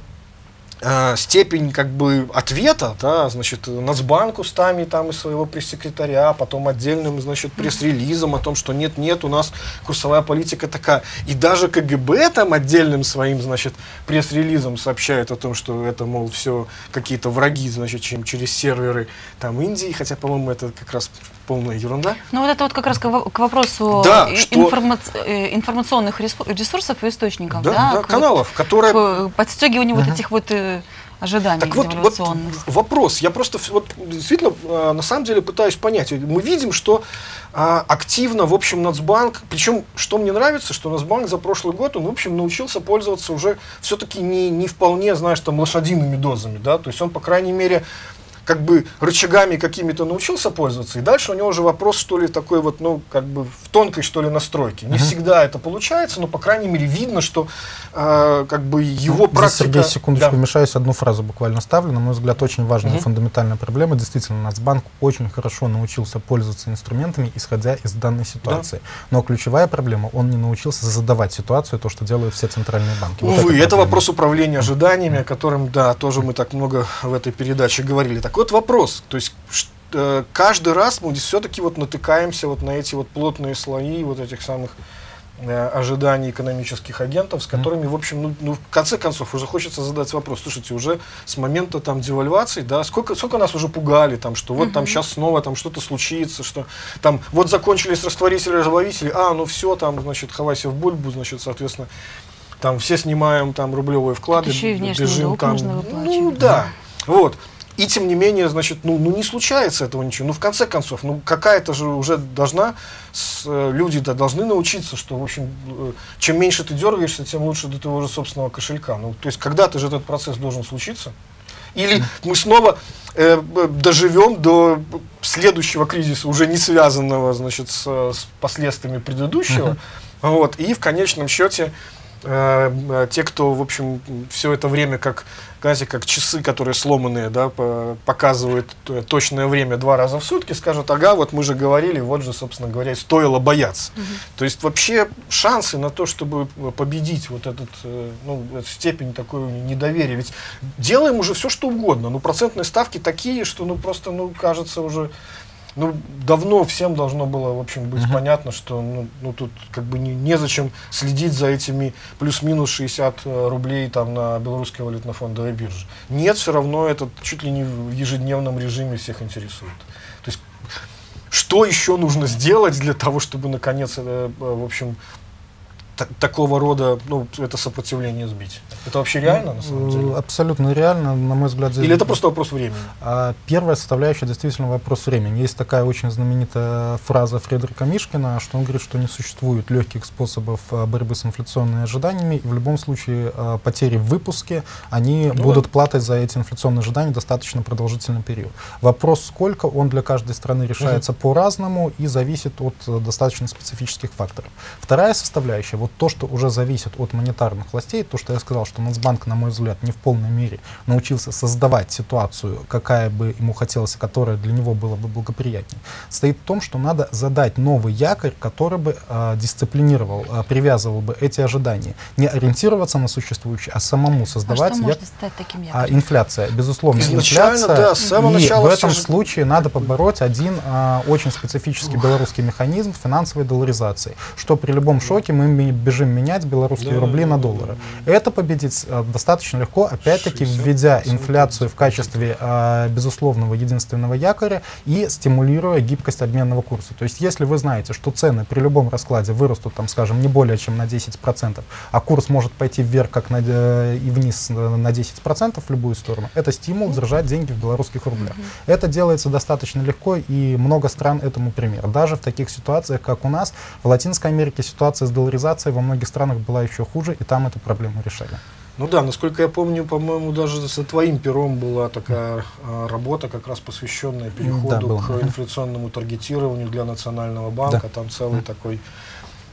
э, степень как бы ответа, да, значит, Нацбанк устами там из своего пресс-секретаря, потом отдельным, значит, пресс-релизом о том, что нет-нет, у нас курсовая политика такая. И даже КГБ там отдельным своим, значит, пресс-релизом сообщает о том, что это, мол, все какие-то враги, значит, чем через серверы там Индии, хотя, по-моему, это как раз полная ерунда. Ну вот это вот как раз к вопросу да, информа э, информационных ресурсов и источников, да, да, да к, каналов, которые... К подстегиванию угу. вот этих вот э, ожиданий так вот, вот вопрос. Я просто вот, действительно а, на самом деле пытаюсь понять. Мы видим, что а, активно, в общем, Нацбанк, причем, что мне нравится, что Нацбанк за прошлый год, он, в общем, научился пользоваться уже все-таки не, не вполне, знаешь, там, лошадиными дозами, да, то есть он, по крайней мере, как бы рычагами какими-то научился пользоваться, и дальше у него уже вопрос, что ли, такой вот, ну, как бы в тонкой, что ли, настройке. Не uh-huh. всегда это получается, но, по крайней мере, видно, что э, как бы его ну, практика... Сергей, секундочку, да. вмешаюсь, одну фразу буквально ставлю. На мой взгляд, очень важная uh-huh. фундаментальная проблема. Действительно, Нацбанк очень хорошо научился пользоваться инструментами, исходя из данной ситуации. Да. Но ключевая проблема, он не научился задавать ситуацию, то, что делают все центральные банки. Увы, вот это, это вопрос управления ожиданиями, о котором, да, тоже мы так много в этой передаче говорили. Так вот вопрос, то есть э, каждый раз мы все-таки вот натыкаемся вот на эти вот плотные слои вот этих самых э, ожиданий экономических агентов, с которыми, в общем, ну, ну, в конце концов, уже хочется задать вопрос, слушайте, уже с момента там девальвации, да, сколько, сколько нас уже пугали, там, что вот там сейчас снова там что-то случится, что там вот закончились растворители, разбавители, а, ну все, там, значит, хавайся в бульбу, значит, соответственно, там все снимаем там рублевые вклады, еще и бежим там, ну да, вот. И тем не менее, значит, ну, ну не случается этого ничего. Ну, в конце концов, ну какая-то же уже должна, с, э, люди-то должны научиться, что, в общем, э, чем меньше ты дергаешься, тем лучше до твоего же собственного кошелька. Ну, то есть, когда-то же этот процесс должен случиться. Или мы снова э, доживем до следующего кризиса, уже не связанного, значит, с, с последствиями предыдущего. Uh-huh. Вот, и в конечном счете Э, те, кто, в общем, все это время, как, знаете, как часы, которые сломанные, да, показывают точное время два раза в сутки, скажут, ага, вот мы же говорили, вот же, собственно говоря, стоило бояться. Угу. То есть вообще шансы на то, чтобы победить вот этот, э, ну, степень такой недоверия, ведь делаем уже все, что угодно, но процентные ставки такие, что, ну, просто, ну, кажется уже ну, давно всем должно было, в общем, быть uh-huh. понятно, что ну, ну, тут как бы не, незачем следить за этими плюс-минус 60 э, рублей там на белорусской валютно-фондовой бирже. Нет, все равно это чуть ли не в ежедневном режиме всех интересует. То есть, что еще нужно сделать для того, чтобы, наконец, э, в общем, такого рода, ну, это сопротивление сбить? Это вообще реально, на самом деле? Абсолютно реально, на мой взгляд. Здесь... Или это просто вопрос времени? А, первая составляющая действительно вопрос времени. Есть такая очень знаменитая фраза Фредерика Мишкина, что он говорит, что не существует легких способов а, борьбы с инфляционными ожиданиями, и в любом случае а, потери в выпуске, они ну, будут да. платой за эти инфляционные ожидания достаточно продолжительный период. Вопрос, сколько, он для каждой страны решается угу. по-разному и зависит от достаточно специфических факторов. Вторая составляющая, вот то, что уже зависит от монетарных властей, то, что я сказал, что Нацбанк, на мой взгляд, не в полной мере научился создавать ситуацию, какая бы ему хотелось, которая для него была бы благоприятнее, стоит в том, что надо задать новый якорь, который бы э, дисциплинировал, э, привязывал бы эти ожидания. Не ориентироваться на существующие, а самому создавать. А что может стать таким якорем? А, инфляция, безусловно, Изначально, инфляция. да, с самого и начала в этом же- случае надо побороть один а, очень специфический белорусский механизм финансовой долларизации, что при любом шоке мы бежим менять белорусские Да, рубли да, на да, доллары. Это победить а, достаточно легко, опять-таки 60% введя инфляцию в качестве а, безусловного единственного якоря и стимулируя гибкость обменного курса. То есть если вы знаете, что цены при любом раскладе вырастут, там, скажем, не более чем на 10%, а курс может пойти вверх как на, э, и вниз на на 10% в любую сторону, это стимул держать деньги в белорусских рублях. Это делается достаточно легко, и много стран этому пример. Даже в таких ситуациях, как у нас, в Латинской Америке ситуация с долларизацией во многих странах была еще хуже, и там эту проблему решали. Ну да, насколько я помню, по-моему, даже за твоим пером была такая а, работа, как раз посвященная переходу было. к инфляционному таргетированию для Национального банка. Да. Там целый такой...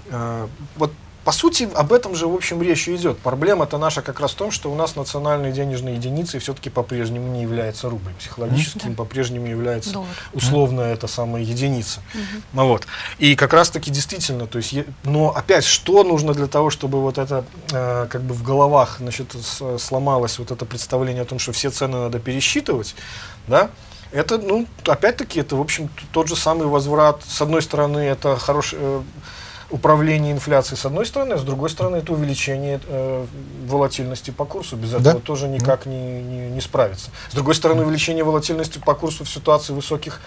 а, вот по сути, об этом же, в общем, речь и идет. Проблема-то наша как раз в том, что у нас национальной денежной единицей все-таки по-прежнему не является рубль. Психологически им по-прежнему является Доллар. условно эта самая единица. Ну вот. И как раз-таки действительно, то есть, но опять, что нужно для того, чтобы вот это э, как бы в головах значит, сломалось вот это представление о том, что все цены надо пересчитывать, да, это, ну, опять-таки, это, в общем, тот же самый возврат. С одной стороны, это хорошее э, управление инфляцией, с одной стороны, а с другой стороны, это увеличение э, волатильности по курсу. Без этого Да. тоже никак не, не, не справиться. С другой стороны, увеличение волатильности по курсу в ситуации высоких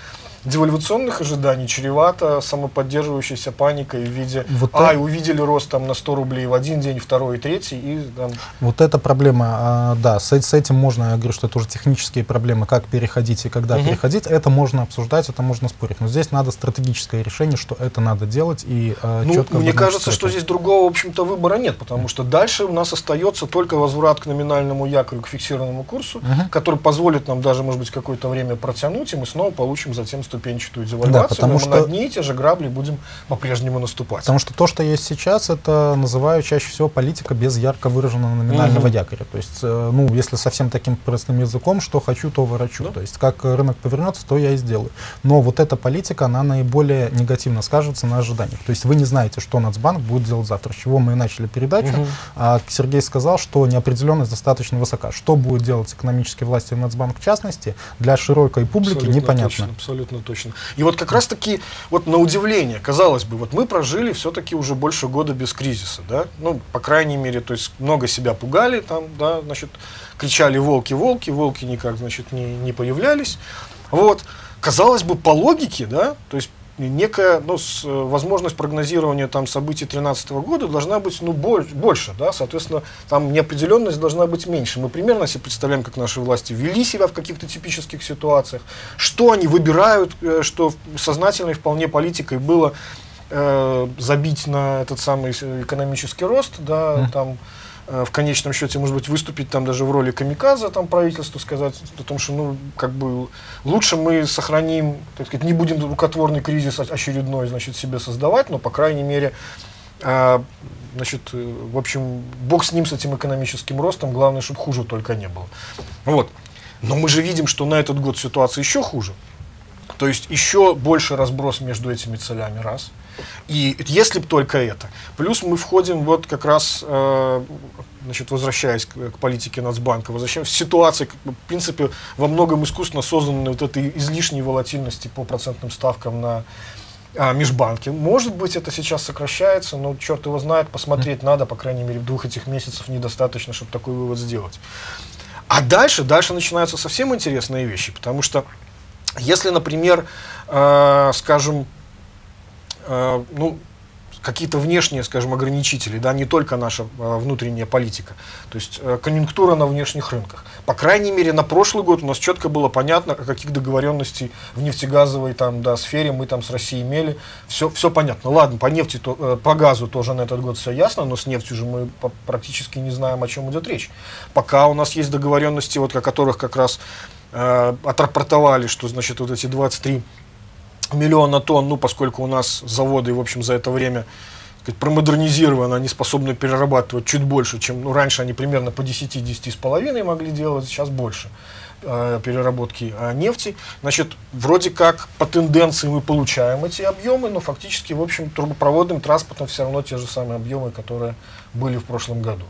девальвационных ожиданий чревато самоподдерживающейся паникой в виде Вот «Ай, это- увидели рост там на 100 рублей в один день, второй и третий», и там, Вот эта проблема, а, да, с, с этим можно, я говорю, что это уже технические проблемы, как переходить и когда Мгм. переходить, это можно обсуждать, это можно спорить. Но здесь надо стратегическое решение, что это надо делать и а, Ну, четко мне кажется, что здесь другого, в общем-то, выбора нет, потому что дальше у нас остается только возврат к номинальному якорю, к фиксированному курсу, Мгм. который позволит нам даже, может быть, какое-то время протянуть, и мы снова получим затем ступенчатую девальвацию, потому но мы что- на одни и те же грабли будем по-прежнему наступать. Потому что то, что есть сейчас, это называю чаще всего политика без ярко выраженного номинального Мгм. якоря. То есть, э, ну, если совсем таким простым языком, что хочу, то ворочу. Да. То есть, как рынок повернется, то я и сделаю. Но вот эта политика, она наиболее негативно скажется на ожиданиях. То есть, вы не знаете, что Нацбанк будет делать завтра. С чего мы и начали передачу. Мгм. А Сергей сказал, что неопределенность достаточно высока. Что будет делать экономические власти в Нацбанк в частности, для широкой публики Абсолютно непонятно. Точно, абсолютно точно. И вот как раз таки, вот на удивление, казалось бы, вот мы прожили все-таки уже больше года без кризиса, да, ну, по крайней мере, то есть много себя пугали там, да, значит, кричали волки, волки, волки никак, значит, не, не появлялись, вот, казалось бы, по логике, да, то есть некая ну, с, э, возможность прогнозирования там, событий 2013 года должна быть ну, боль- больше, да, соответственно, там неопределенность должна быть меньше. Мы примерно себе представляем, как наши власти вели себя в каких-то типических ситуациях, что они выбирают, э, что сознательной вполне политикой было э, забить на этот самый с- экономический рост, да, Мгм. там э, в конечном счете, может быть, выступить там даже в роли камиказа, там правительству сказать о том, что, ну, как бы лучше мы сохраним, так сказать, не будем рукотворный кризис оч- очередной, значит, себе создавать, но, по крайней мере, а, значит, э, в общем, бог с ним, с этим экономическим ростом, главное, чтобы хуже только не было. Вот. Но мы же видим, что на этот год ситуация еще хуже. То есть еще больше разброс между этими целями, раз. И если бы только это. Плюс мы входим вот как раз, э, значит, возвращаясь к, к политике Нацбанка, возвращаемся в ситуации, в принципе, во многом искусственно созданной вот этой излишней волатильности по процентным ставкам на а, межбанке. Может быть, это сейчас сокращается, но черт его знает, посмотреть надо, по крайней мере, в двух этих месяцев недостаточно, чтобы такой вывод сделать. А дальше, дальше начинаются совсем интересные вещи, потому что если, например, э, скажем, э, ну, какие-то внешние, скажем, ограничители, да, не только наша э, внутренняя политика, то есть э, конъюнктура на внешних рынках. По крайней мере, на прошлый год у нас четко было понятно, о каких договоренностей в нефтегазовой там, да, сфере мы там с Россией имели. Все, все понятно. Ладно, по нефти, то, по газу тоже на этот год все ясно, но с нефтью же мы практически не знаем, о чем идет речь. Пока у нас есть договоренности, вот о которых как раз э, отрапортовали, что значит вот эти 23 миллиона тонн, ну, поскольку у нас заводы, в общем, за это время сказать, промодернизированы, они способны перерабатывать чуть больше, чем ну, раньше они примерно по 10-10,5 могли делать, сейчас больше э, переработки э, нефти. Значит, вроде как по тенденции мы получаем эти объемы, но фактически, в общем, трубопроводным транспортом все равно те же самые объемы, которые были в прошлом году.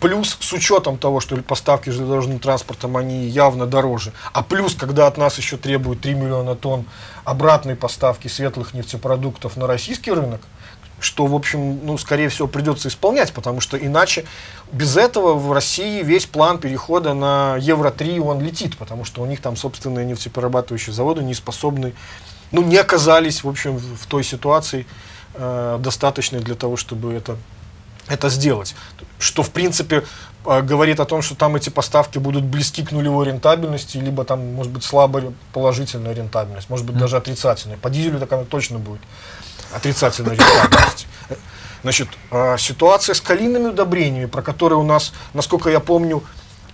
Плюс с учетом того, что поставки железнодорожным транспортом, они явно дороже. А плюс, когда от нас еще требуют 3 миллиона тонн обратной поставки светлых нефтепродуктов на российский рынок, что, в общем, ну, скорее всего, придется исполнять, потому что иначе без этого в России весь план перехода на Евро-3, он летит, потому что у них там собственные нефтеперерабатывающие заводы не способны, ну, не оказались, в общем, в, той ситуации э, достаточной для того, чтобы это, это сделать. Что, в принципе, говорит о том, что там эти поставки будут близки к нулевой рентабельности, либо там, может быть, слабая положительная рентабельность, может быть, даже отрицательная. По дизелю так она точно будет отрицательная рентабельность. Значит, а, ситуация с калийными удобрениями, про которые у нас, насколько я помню,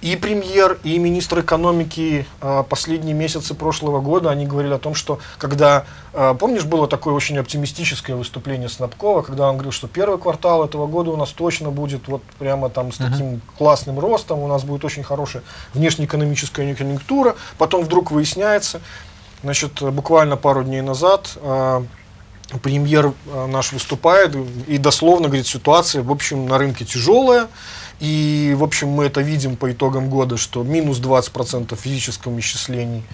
и премьер, и министр экономики а, последние месяцы прошлого года, они говорили о том, что когда, а, помнишь, было такое очень оптимистическое выступление Снабкова, когда он говорил, что первый квартал этого года у нас точно будет вот прямо там с таким uh-huh. классным ростом, у нас будет очень хорошая внешнеэкономическая конъюнктура, потом вдруг выясняется, значит, буквально пару дней назад премьер э, наш выступает и дословно говорит, ситуация, в общем, на рынке тяжелая. И, в общем, мы это видим по итогам года, что минус 20% в физическом исчислении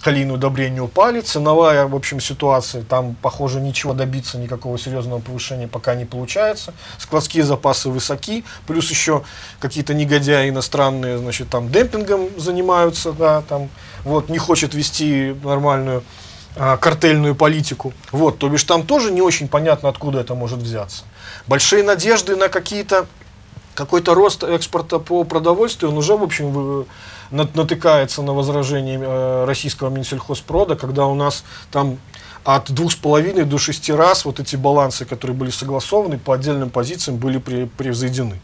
калийные удобрения упали. Ценовая, в общем, ситуация, там, похоже, ничего добиться, никакого серьезного повышения пока не получается. Складские запасы высоки, плюс еще какие-то негодяи иностранные, значит, там демпингом занимаются, да, там, вот, не хочет вести нормальную а, картельную политику. Вот, то бишь там тоже не очень понятно, откуда это может взяться. Большие надежды на какие-то какой-то рост экспорта по продовольствию, он уже, в общем, натыкается на возражение э, российского Минсельхозпрода, когда у нас там от двух с половиной до шести раз вот эти балансы, которые были согласованы по отдельным позициям, были превзойдены.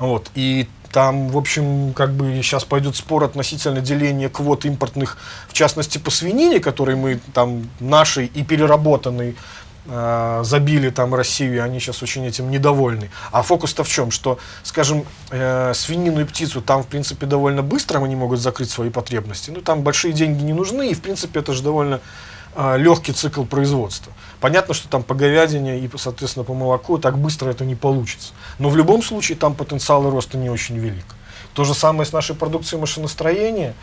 Вот. И там, в общем, как бы сейчас пойдет спор относительно деления квот импортных, в частности по свинине, которые мы там нашей и переработанной э, забили там Россию, они сейчас очень этим недовольны. А фокус-то в чем? Что, скажем, э, свинину и птицу там, в принципе, довольно быстро они могут закрыть свои потребности. Ну, там большие деньги не нужны, и, в принципе, это же довольно а, легкий цикл производства. Понятно, что там по говядине и, соответственно, по молоку так быстро это не получится. Но в любом случае там потенциал роста не очень велик. То же самое с нашей продукцией машиностроения.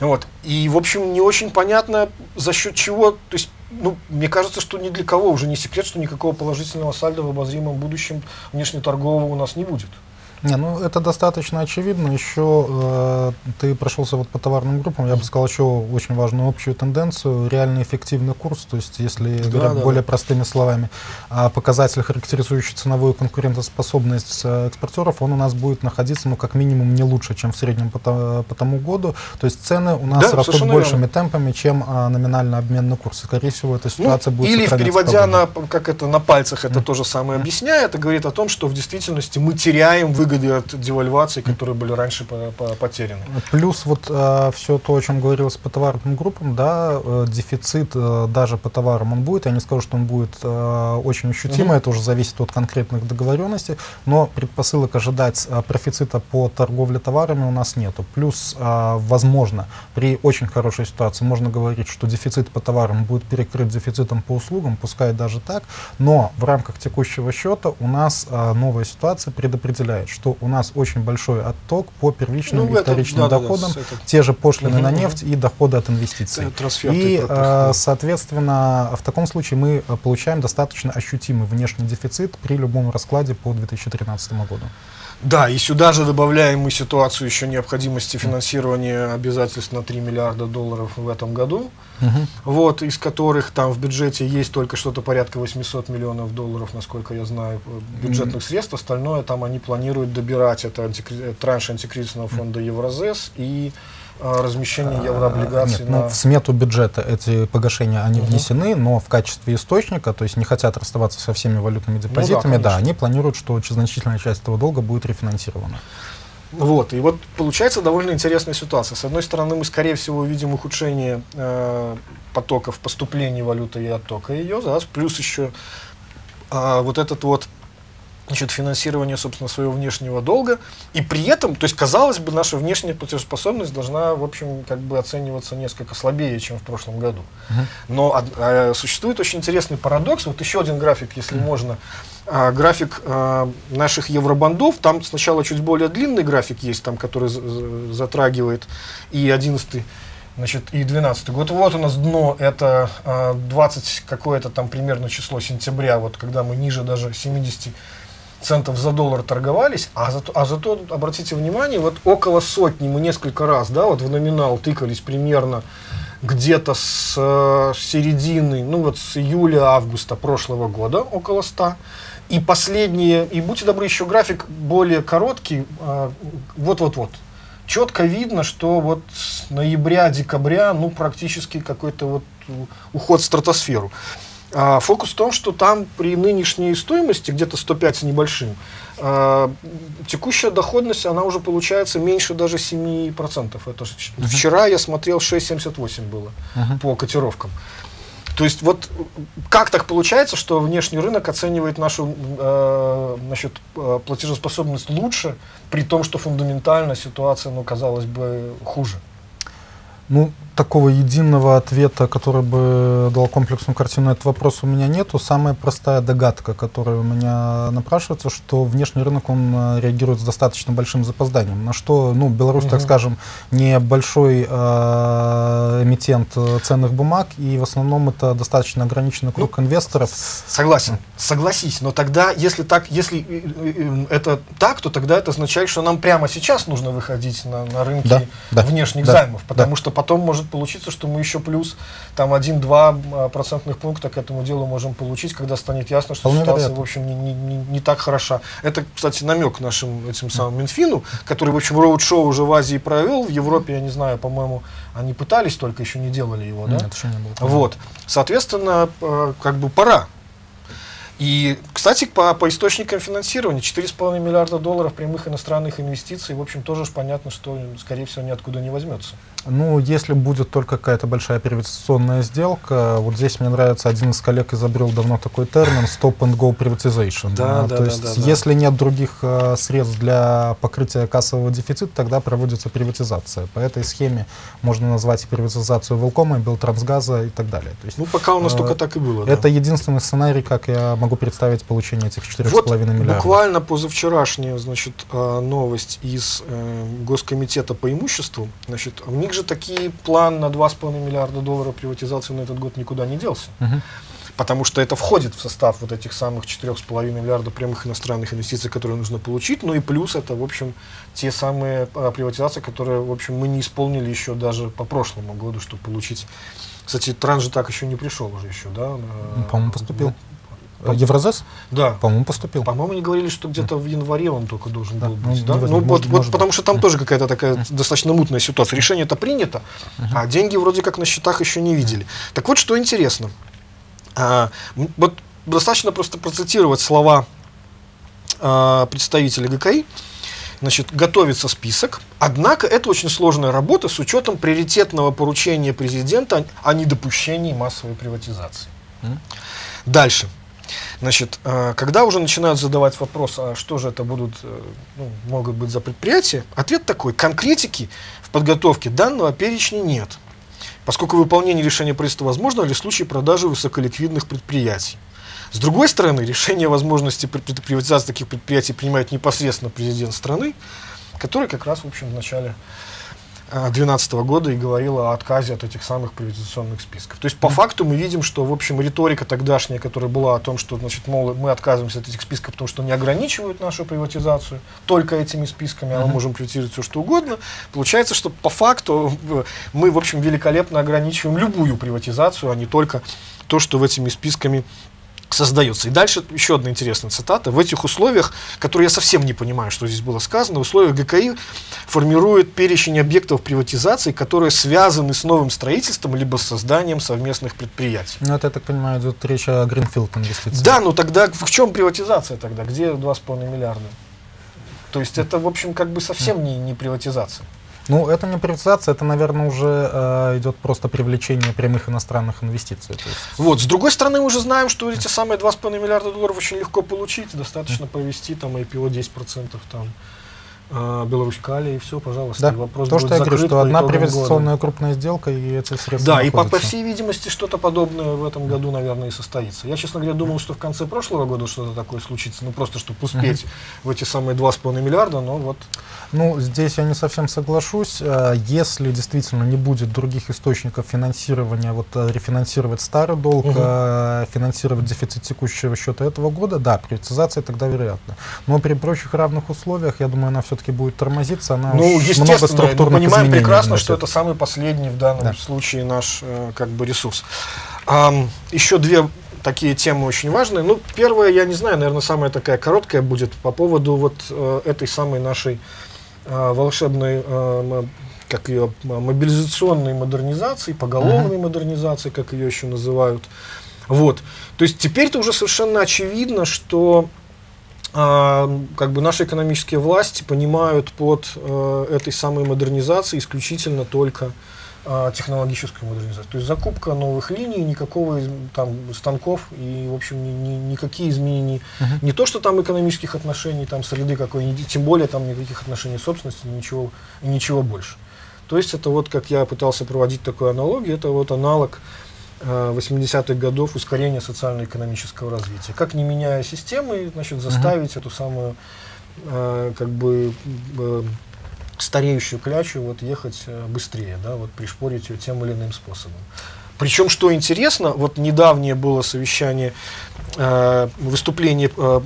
Вот. И, в общем, не очень понятно, за счет чего. То есть, ну, мне кажется, что ни для кого уже не секрет, что никакого положительного сальда в обозримом будущем внешнеторгового у нас не будет. Не, ну это достаточно очевидно. Еще э, ты прошелся вот по товарным группам, я бы сказал еще очень важную общую тенденцию, реально эффективный курс, то есть если да, говоря да, более да. простыми словами, а показатель, характеризующий ценовую конкурентоспособность э, экспортеров, он у нас будет находиться, ну как минимум, не лучше, чем в среднем по, по тому году. То есть цены у нас да, растут большими верно. темпами, чем а, номинально обменный курс. Скорее всего, эта ситуация ну, будет Или переводя на, как это, на пальцах это mm. то же самое объясняет, это говорит о том, что в действительности мы теряем выгоду выгоды от девальвации, которые были раньше по по потеряны. Плюс вот э, все то, о чем говорилось по товарным группам, да, э, дефицит э, даже по товарам он будет. Я не скажу, что он будет э, очень ощутимый, угу. это уже зависит от конкретных договоренностей, но предпосылок ожидать э, профицита по торговле товарами у нас нету. Плюс, э, возможно, при очень хорошей ситуации можно говорить, что дефицит по товарам будет перекрыт дефицитом по услугам, пускай даже так, но в рамках текущего счета у нас э, новая ситуация предопределяет, что у нас очень большой отток по первичным ну, и вторичным это, доходам, да, да, те же пошлины угу, на нефть и доходы от инвестиций. Трансфер и, э, соответственно, в таком случае мы э, получаем достаточно ощутимый внешний дефицит при любом раскладе по 2013 году. Да, и сюда же добавляем мы ситуацию еще необходимости финансирования обязательств на 3 миллиарда долларов в этом году, угу. вот, из которых там в бюджете есть только что-то порядка 800 миллионов долларов, насколько я знаю, бюджетных угу. средств, остальное там они планируют добирать, это антикри... транш антикризисного фонда Евразес и размещение еврооблигаций? Нет, на... ну, в смету бюджета эти погашения, они угу. внесены, но в качестве источника, то есть не хотят расставаться со всеми валютными депозитами, ну, да, да, они планируют, что значительная часть этого долга будет рефинансирована. Вот, и вот получается довольно интересная ситуация. С одной стороны, мы, скорее всего, увидим ухудшение э, потоков поступления валюты и оттока ее, да, плюс еще а, вот этот вот значит, финансирование, собственно, своего внешнего долга. И при этом, то есть, казалось бы, наша внешняя платежеспособность должна, в общем, как бы оцениваться несколько слабее, чем в прошлом году. Но а, существует очень интересный парадокс. Вот еще один график, если можно. А, график а, наших евробандов. Там сначала чуть более длинный график есть, там, который затрагивает и 11 Значит, и 12 год. Вот у нас дно, это 20 какое-то там примерно число сентября, вот когда мы ниже даже 70 центов за доллар торговались, а зато, а зато, обратите внимание, вот около сотни мы несколько раз, да, вот в номинал тыкались примерно где-то с, с середины, ну вот с июля-августа прошлого года, около 100. И последние, и будьте добры, еще график более короткий, а, вот-вот-вот. Четко видно, что вот с ноября-декабря, ну, практически какой-то вот уход в стратосферу. А, фокус в том, что там при нынешней стоимости, где-то 105 с небольшим, а, текущая доходность, она уже получается меньше даже 7%. Это uh-huh. Вчера я смотрел 6,78 было uh-huh. по котировкам. То есть вот как так получается, что внешний рынок оценивает нашу э, значит, э, платежеспособность лучше, при том, что фундаментально ситуация, ну, казалось бы, хуже? Ну, такого единого ответа, который бы дал комплексную картину на этот вопрос, у меня нету. Самая простая догадка, которая у меня напрашивается, что внешний рынок, он э, реагирует с достаточно большим запозданием. На что, ну, Беларусь, угу. так скажем, не большой э, эмитент э, ценных бумаг, и в основном это достаточно ограниченный круг ну, инвесторов. Согласен, согласись, но тогда, если так, если э, это так, то тогда это означает, что нам прямо сейчас нужно выходить на, на рынки да, да, внешних да, займов, потому да. что потом может получиться, что мы еще плюс там 1-2 а, процентных пункта к этому делу можем получить, когда станет ясно, что Вполне ситуация, вероятно. в общем, не, не, не, не так хороша. Это, кстати, намек нашим этим самым Минфину, который, в общем, роуд-шоу уже в Азии провел, в Европе, я не знаю, по-моему, они пытались, только еще не делали его, да? Нет, еще не было. Вот. Соответственно, а, как бы пора и, кстати, по, по источникам финансирования 4,5 миллиарда долларов прямых иностранных инвестиций, в общем, тоже понятно, что, скорее всего, ниоткуда не возьмется. Ну, если будет только какая-то большая приватизационная сделка, вот здесь мне нравится, один из коллег изобрел давно такой термин stop and go privatization. Да, а, да, То да, есть, да, если нет других а, средств для покрытия кассового дефицита, тогда проводится приватизация. По этой схеме можно назвать и приватизацию Велкома, Белтрансгаза и так далее. То есть, ну, пока у нас а, только так и было. Это да. единственный сценарий, как я могу представить получение этих 4,5 вот миллиардов. буквально позавчерашняя значит, а, новость из э, Госкомитета по имуществу. Значит, у них же такие план на 2,5 миллиарда долларов приватизации на этот год никуда не делся. Потому что это входит в состав вот этих самых 4,5 миллиардов прямых иностранных инвестиций, которые нужно получить. Ну и плюс это, в общем, те самые а, приватизации, которые, в общем, мы не исполнили еще даже по прошлому году, чтобы получить. Кстати, транш же так еще не пришел уже еще, да? По-моему, поступил. По... Евразес? Да. По-моему, поступил. По-моему, они говорили, что где-то в январе он только должен да. был быть. Ну, да? ну вот, вот потому что там тоже какая-то такая достаточно мутная ситуация. Решение это принято, а деньги вроде как на счетах еще не видели. Так вот, что интересно. А, вот достаточно просто процитировать слова а, представителя ГКИ. Значит, готовится список. Однако это очень сложная работа с учетом приоритетного поручения президента о недопущении массовой приватизации. Дальше. Значит, э, когда уже начинают задавать вопрос, а что же это будут, э, ну, могут быть за предприятия, ответ такой, конкретики в подготовке данного перечня нет, поскольку выполнение решения правительства возможно лишь в случае продажи высоколиквидных предприятий. С другой стороны, решение возможности приватизации таких предприятий принимает непосредственно президент страны, который как раз, в общем, в начале 2012 года и говорила о отказе от этих самых приватизационных списков. То есть по факту мы видим, что в общем риторика тогдашняя, которая была о том, что значит, мол, мы отказываемся от этих списков, потому что не ограничивают нашу приватизацию только этими списками, а мы можем приватизировать все что угодно. Получается, что по факту мы в общем великолепно ограничиваем любую приватизацию, а не только то, что в этими списками создается. И дальше еще одна интересная цитата. В этих условиях, которые я совсем не понимаю, что здесь было сказано, в условиях ГКИ формирует перечень объектов приватизации, которые связаны с новым строительством либо с созданием совместных предприятий. Ну, это, я так понимаю, идет речь о Гринфилд инвестициях. Да, ну тогда в чем приватизация тогда? Где 2,5 миллиарда? То есть это, в общем, как бы совсем не, не приватизация. Ну, это не приватизация, это, наверное, уже э, идет просто привлечение прямых иностранных инвестиций. Есть... Вот, с другой стороны, мы уже знаем, что эти самые 2,5 миллиарда долларов очень легко получить, достаточно повести там IPO 10% там. А, Беларусь Кали, и все, пожалуйста. Да, И вопрос то, что я говорю, что одна приватизационная года. крупная сделка, и эти средства Да, и по, по находятся. всей видимости что-то подобное в этом году, наверное, и состоится. Я, честно говоря, думал, что в конце прошлого года что-то такое случится, ну просто чтобы успеть в эти самые 2,5 миллиарда, но вот Ну, здесь я не совсем соглашусь. Э, Если действительно не будет других источников финансирования, вот э, рефинансировать старый долг, э, финансировать дефицит текущего счета этого года, да, приватизация тогда вероятно. Но при прочих равных условиях, я думаю, она все-таки будет тормозиться. Она Ну, уж много естественно, мы структурных понимаем прекрасно, что это самый последний в данном Да. случае наш э, как бы ресурс. Ам, еще две такие темы очень важные. Ну, первая, я не знаю, наверное, самая такая короткая будет по поводу вот э, этой самой нашей э, волшебной, э, как ее, мобилизационной модернизации, поголовной модернизации, как ее еще называют. Вот. То есть теперь-то уже совершенно очевидно, что а, как бы наши экономические власти понимают под э, этой самой модернизацией исключительно только а, технологическую модернизацию. То есть закупка новых линий, никакого там станков и, в общем, ни- ни- никакие изменений. Мгм. Не то, что там экономических отношений, там среды какой-нибудь, тем более там никаких отношений собственности, ничего, и ничего больше. То есть это вот, как я пытался проводить такую аналогию, это вот аналог 80-х годов ускорения социально-экономического развития. Как не меняя системы, значит, заставить эту самую э, как бы э, стареющую клячу вот ехать э, быстрее, да, вот пришпорить ее тем или иным способом. Причем, что интересно, вот недавнее было совещание, э, выступление э,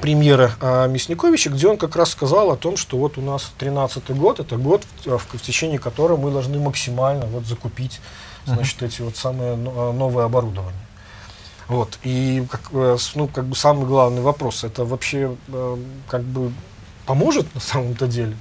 премьера э, Мясниковича, где он как раз сказал о том, что вот у нас 13 год, это год, в, в течение которого мы должны максимально вот закупить, значит, эти вот самые но- э, новые оборудования. Вот, и как, э, ну, как бы самый главный вопрос, это вообще э, как бы поможет на самом-то деле?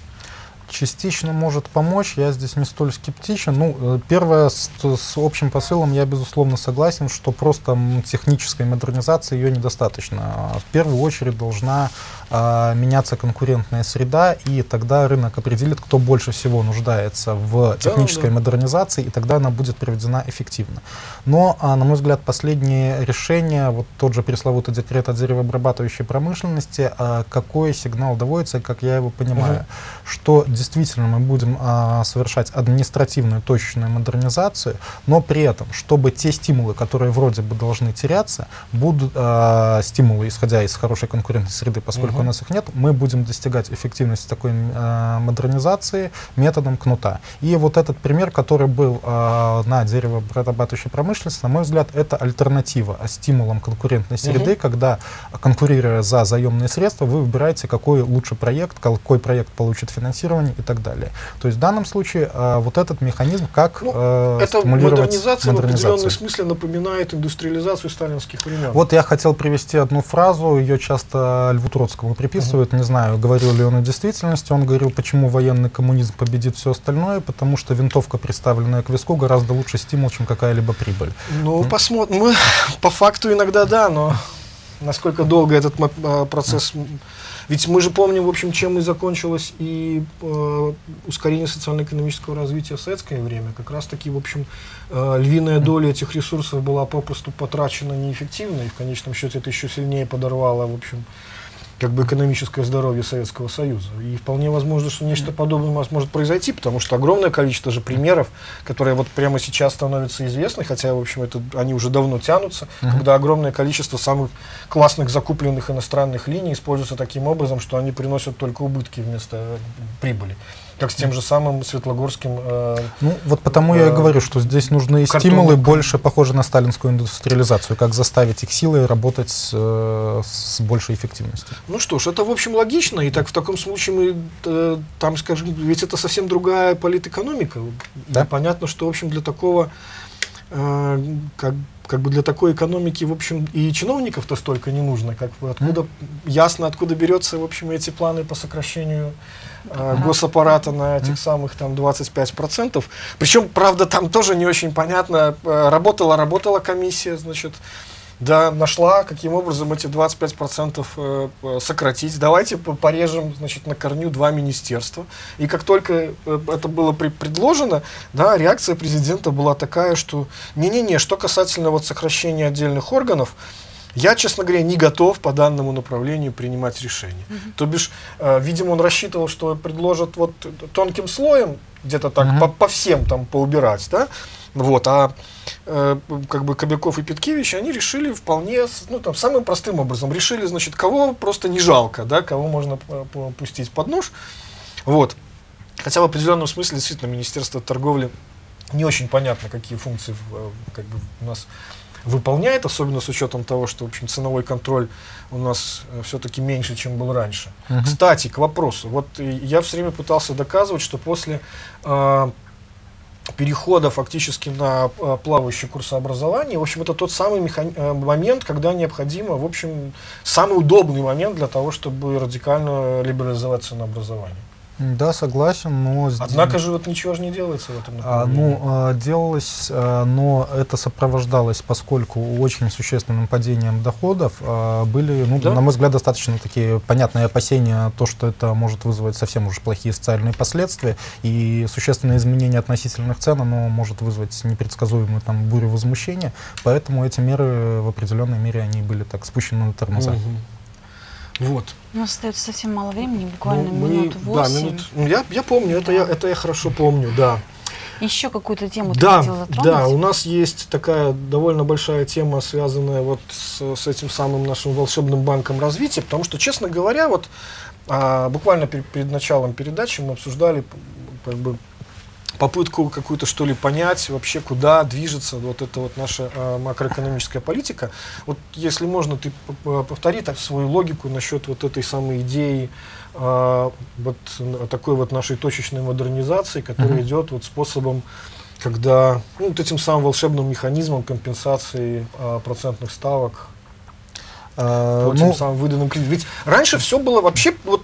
Частично может помочь, я здесь не столь скептичен. Ну, э, первое, с, с общим посылом я, безусловно, согласен, что просто технической модернизации ее недостаточно. А В первую очередь должна а, меняться конкурентная среда, и тогда рынок определит, кто больше всего нуждается в технической да. модернизации, и тогда она будет проведена эффективно. Но, а, на мой взгляд, последнее решение, вот тот же пресловутый декрет о деревообрабатывающей промышленности, а, какой сигнал доводится, как я его понимаю, Мгм. что действительно мы будем а, совершать административную точечную модернизацию, но при этом, чтобы те стимулы, которые вроде бы должны теряться, будут а, стимулы, исходя из хорошей конкурентной среды, поскольку Мгм. у нас их нет, мы будем достигать эффективности такой а, модернизации методом кнута. И вот этот пример, который был а, на деревообрабатывающей промышленности, на мой взгляд, это альтернатива а, стимулам конкурентной среды, Мгм. когда, конкурируя за заемные средства, вы выбираете, какой лучший проект, какой проект получит финансирование и так далее. То есть в данном случае а, вот этот механизм, как Ну, э, Это стимулировать модернизация в определенном модернизацию. смысле напоминает индустриализацию сталинских времен. Вот я хотел привести одну фразу, ее часто Льву Троцкому приписывают, не знаю, говорил ли он в действительности, он говорил, почему военный коммунизм победит все остальное, потому что винтовка, приставленная к виску, гораздо лучше стимул, чем какая-либо прибыль. Ну, посмотрим. Мы, по факту иногда да, но насколько долго этот а, процесс... Ведь мы же помним, в общем, чем и закончилось и э, ускорение социально-экономического развития в советское время. Как раз-таки, в общем, э, львиная доля этих ресурсов была попросту потрачена неэффективно, и в конечном счете это еще сильнее подорвало, в общем, как бы экономическое здоровье Советского Союза. И вполне возможно, что нечто подобное у нас может произойти, потому что огромное количество же примеров, которые вот прямо сейчас становятся известны, хотя, в общем, это, они уже давно тянутся, Мгм. когда огромное количество самых классных закупленных иностранных линий используются таким образом, что они приносят только убытки вместо прибыли. Как с тем же самым Светлогорским э, Ну, вот потому я и Э, говорю, что здесь нужны картонный стимулы, больше похожие на сталинскую индустриализацию, как заставить их силой работать э, с большей эффективностью. Ну что ж, это в общем логично, и так в таком случае мы э, там скажем, ведь это совсем другая политэкономика. Да. И понятно, что в общем для такого э, как как бы для такой экономики, в общем, и чиновников-то столько не нужно, как бы откуда ясно, откуда берется, в общем, эти планы по сокращению э, госаппарата на этих самых там 25%. Причем, правда, там тоже не очень понятно, э, работала, работала комиссия, значит, да, нашла, каким образом эти 25% э, сократить. Давайте порежем, значит, на корню два министерства. И как только это было предложено, да, реакция президента была такая, что не-не-не, что касательно вот сокращения отдельных органов, я, честно говоря, не готов по данному направлению принимать решение. Mm-hmm. То бишь, э, видимо, он рассчитывал, что предложат вот тонким слоем, где-то так mm-hmm. по, по всем там поубирать, да, вот, а э, как бы Кобяков и Петкевич, они решили вполне, ну, там, самым простым образом, решили, значит, кого просто не жалко, да, кого можно пустить под нож, вот. Хотя в определенном смысле, действительно, Министерство торговли не очень понятно, какие функции как бы, у нас выполняет, особенно с учетом того, что в общем, ценовой контроль у нас э, все-таки меньше, чем был раньше. Uh-huh. Кстати, к вопросу. Вот я все время пытался доказывать, что после э, перехода фактически на э, плавающий курсообразование, в общем, это тот самый э, момент, когда необходимо, в общем, самый удобный момент для того, чтобы радикально либерализовать ценообразование. Да, согласен, но... Однако же вот ничего же не делается в этом а, Ну, а, делалось, а, но это сопровождалось, поскольку очень существенным падением доходов а, были, ну, да? на мой взгляд, достаточно такие понятные опасения, то, что это может вызвать совсем уже плохие социальные последствия, и существенное изменение относительных цен, оно может вызвать непредсказуемую там бурю возмущения, поэтому эти меры в определенной мере, они были так спущены на тормоза. Угу. Вот. У нас остается совсем мало времени, буквально ну, мы, минут 8. Да, минут, ну, я, я помню, это, да. я, это я хорошо помню, да. Еще какую-то тему да, ты хотел затронуть? Да, у нас есть такая довольно большая тема, связанная вот с, с этим самым нашим волшебным банком развития, потому что, честно говоря, вот а, буквально перед, перед началом передачи мы обсуждали как бы попытку какую-то что ли понять вообще, куда движется вот эта вот наша э, макроэкономическая политика. Вот если можно, ты повтори так свою логику насчет вот этой самой идеи э, вот такой вот нашей точечной модернизации, которая mm-hmm. идет вот способом когда ну, вот этим самым волшебным механизмом компенсации э, процентных ставок по тем ну, самым выданным кредитам. Ведь раньше все было вообще вот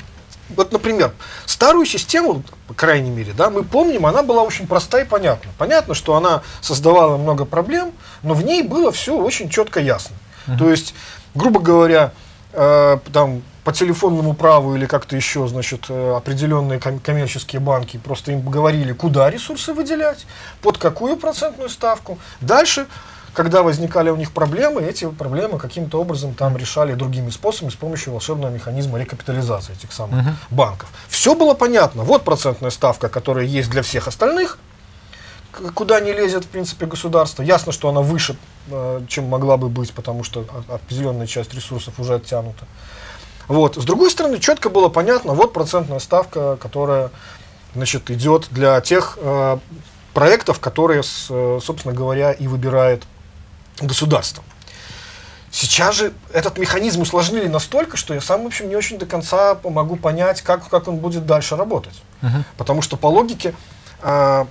вот, например, старую систему, по крайней мере, да, мы помним, она была очень проста и понятна. Понятно, что она создавала много проблем, но в ней было все очень четко ясно. Uh-huh. То есть, грубо говоря, э, там по телефонному праву или как-то еще, значит, э, определенные ком- коммерческие банки просто им говорили, куда ресурсы выделять, под какую процентную ставку. Дальше когда возникали у них проблемы, эти проблемы каким-то образом там решали другими способами с помощью волшебного механизма рекапитализации этих самых uh-huh. банков. Все было понятно. Вот процентная ставка, которая есть для всех остальных, куда не лезет, в принципе, государство. Ясно, что она выше, э, чем могла бы быть, потому что определенная часть ресурсов уже оттянута. Вот. С другой стороны, четко было понятно, вот процентная ставка, которая значит, идет для тех э, проектов, которые, э, собственно говоря, и выбирает государством. Сейчас же этот механизм усложнили настолько, что я сам, в общем, не очень до конца могу понять, как, как он будет дальше работать. Uh-huh. Потому что по логике э,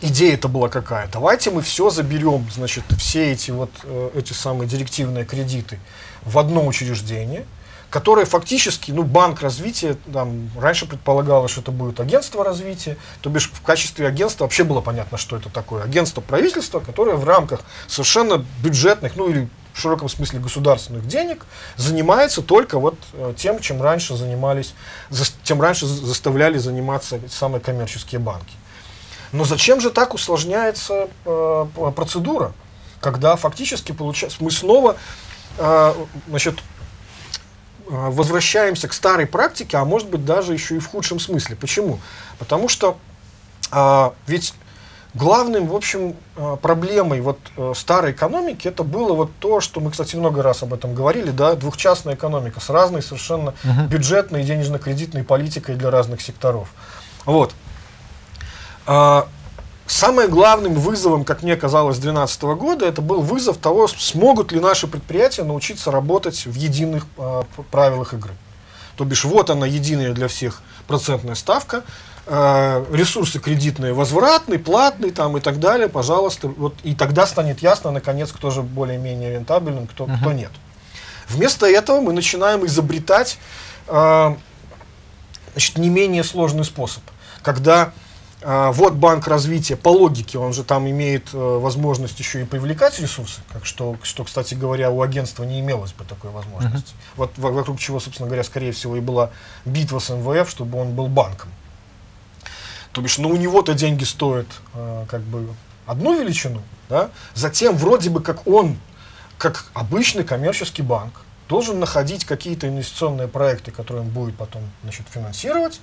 идея это была какая? Давайте мы все заберем, значит, все эти вот э, эти самые директивные кредиты в одно учреждение, которое фактически, ну, банк развития, там, раньше предполагалось, что это будет агентство развития, то бишь в качестве агентства вообще было понятно, что это такое. Агентство правительства, которое в рамках совершенно бюджетных, ну, или в широком смысле государственных денег занимается только вот э, тем, чем раньше занимались, за, тем раньше заставляли заниматься самые коммерческие банки. Но зачем же так усложняется э, процедура, когда фактически получается, мы снова э, значит, возвращаемся к старой практике, а может быть даже еще и в худшем смысле. Почему? Потому что а, ведь главным, в общем, а, проблемой вот а, старой экономики это было вот то, что мы, кстати, много раз об этом говорили, да, двухчастная экономика с разной совершенно uh-huh. бюджетной и денежно-кредитной политикой для разных секторов. Вот. А, Самым главным вызовом, как мне казалось, 2012 года, это был вызов того, смогут ли наши предприятия научиться работать в единых э, правилах игры. То бишь, вот она единая для всех процентная ставка, э, ресурсы кредитные возвратные, платные там, и так далее, пожалуйста. Вот, и тогда станет ясно, наконец, кто же более-менее рентабелен, кто, uh-huh. кто нет. Вместо этого мы начинаем изобретать э, значит, не менее сложный способ, когда вот банк развития, по логике, он же там имеет э, возможность еще и привлекать ресурсы, как что, что, кстати говоря, у агентства не имелось бы такой возможности. Uh-huh. Вот вокруг чего, собственно говоря, скорее всего и была битва с МВФ, чтобы он был банком. То бишь, ну у него-то деньги стоят э, как бы одну величину, да? затем вроде бы как он, как обычный коммерческий банк, должен находить какие-то инвестиционные проекты, которые он будет потом значит, финансировать,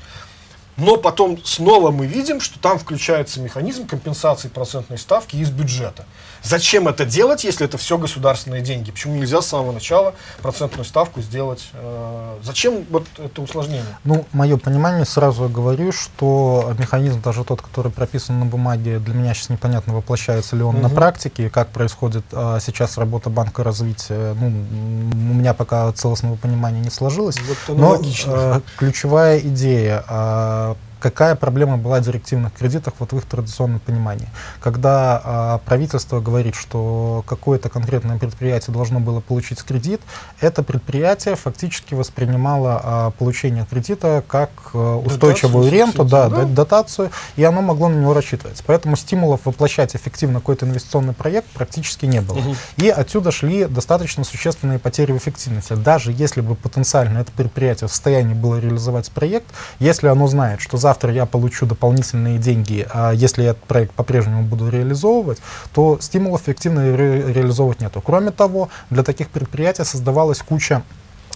но потом снова мы видим, что там включается механизм компенсации процентной ставки из бюджета. Зачем это делать, если это все государственные деньги? Почему нельзя с самого начала процентную ставку сделать? Э, зачем вот это усложнение? Ну, мое понимание, сразу говорю, что механизм, даже тот, который прописан на бумаге, для меня сейчас непонятно, воплощается ли он угу. на практике, как происходит а, сейчас работа Банка развития. Ну, у меня пока целостного понимания не сложилось. Вот но э, ключевая идея э, какая проблема была директивных кредитов вот в их традиционном понимании. Когда а, правительство говорит, что какое-то конкретное предприятие должно было получить кредит, это предприятие фактически воспринимало а, получение кредита как а, устойчивую дотацию, ренту, да, да, дотацию, и оно могло на него рассчитывать. Поэтому стимулов воплощать эффективно какой-то инвестиционный проект практически не было. Угу. И отсюда шли достаточно существенные потери в эффективности. Даже если бы потенциально это предприятие в состоянии было реализовать проект, если оно знает, что за завтра я получу дополнительные деньги, а если я этот проект по-прежнему буду реализовывать, то стимулов эффективно ре реализовывать нету. Кроме того, для таких предприятий создавалась куча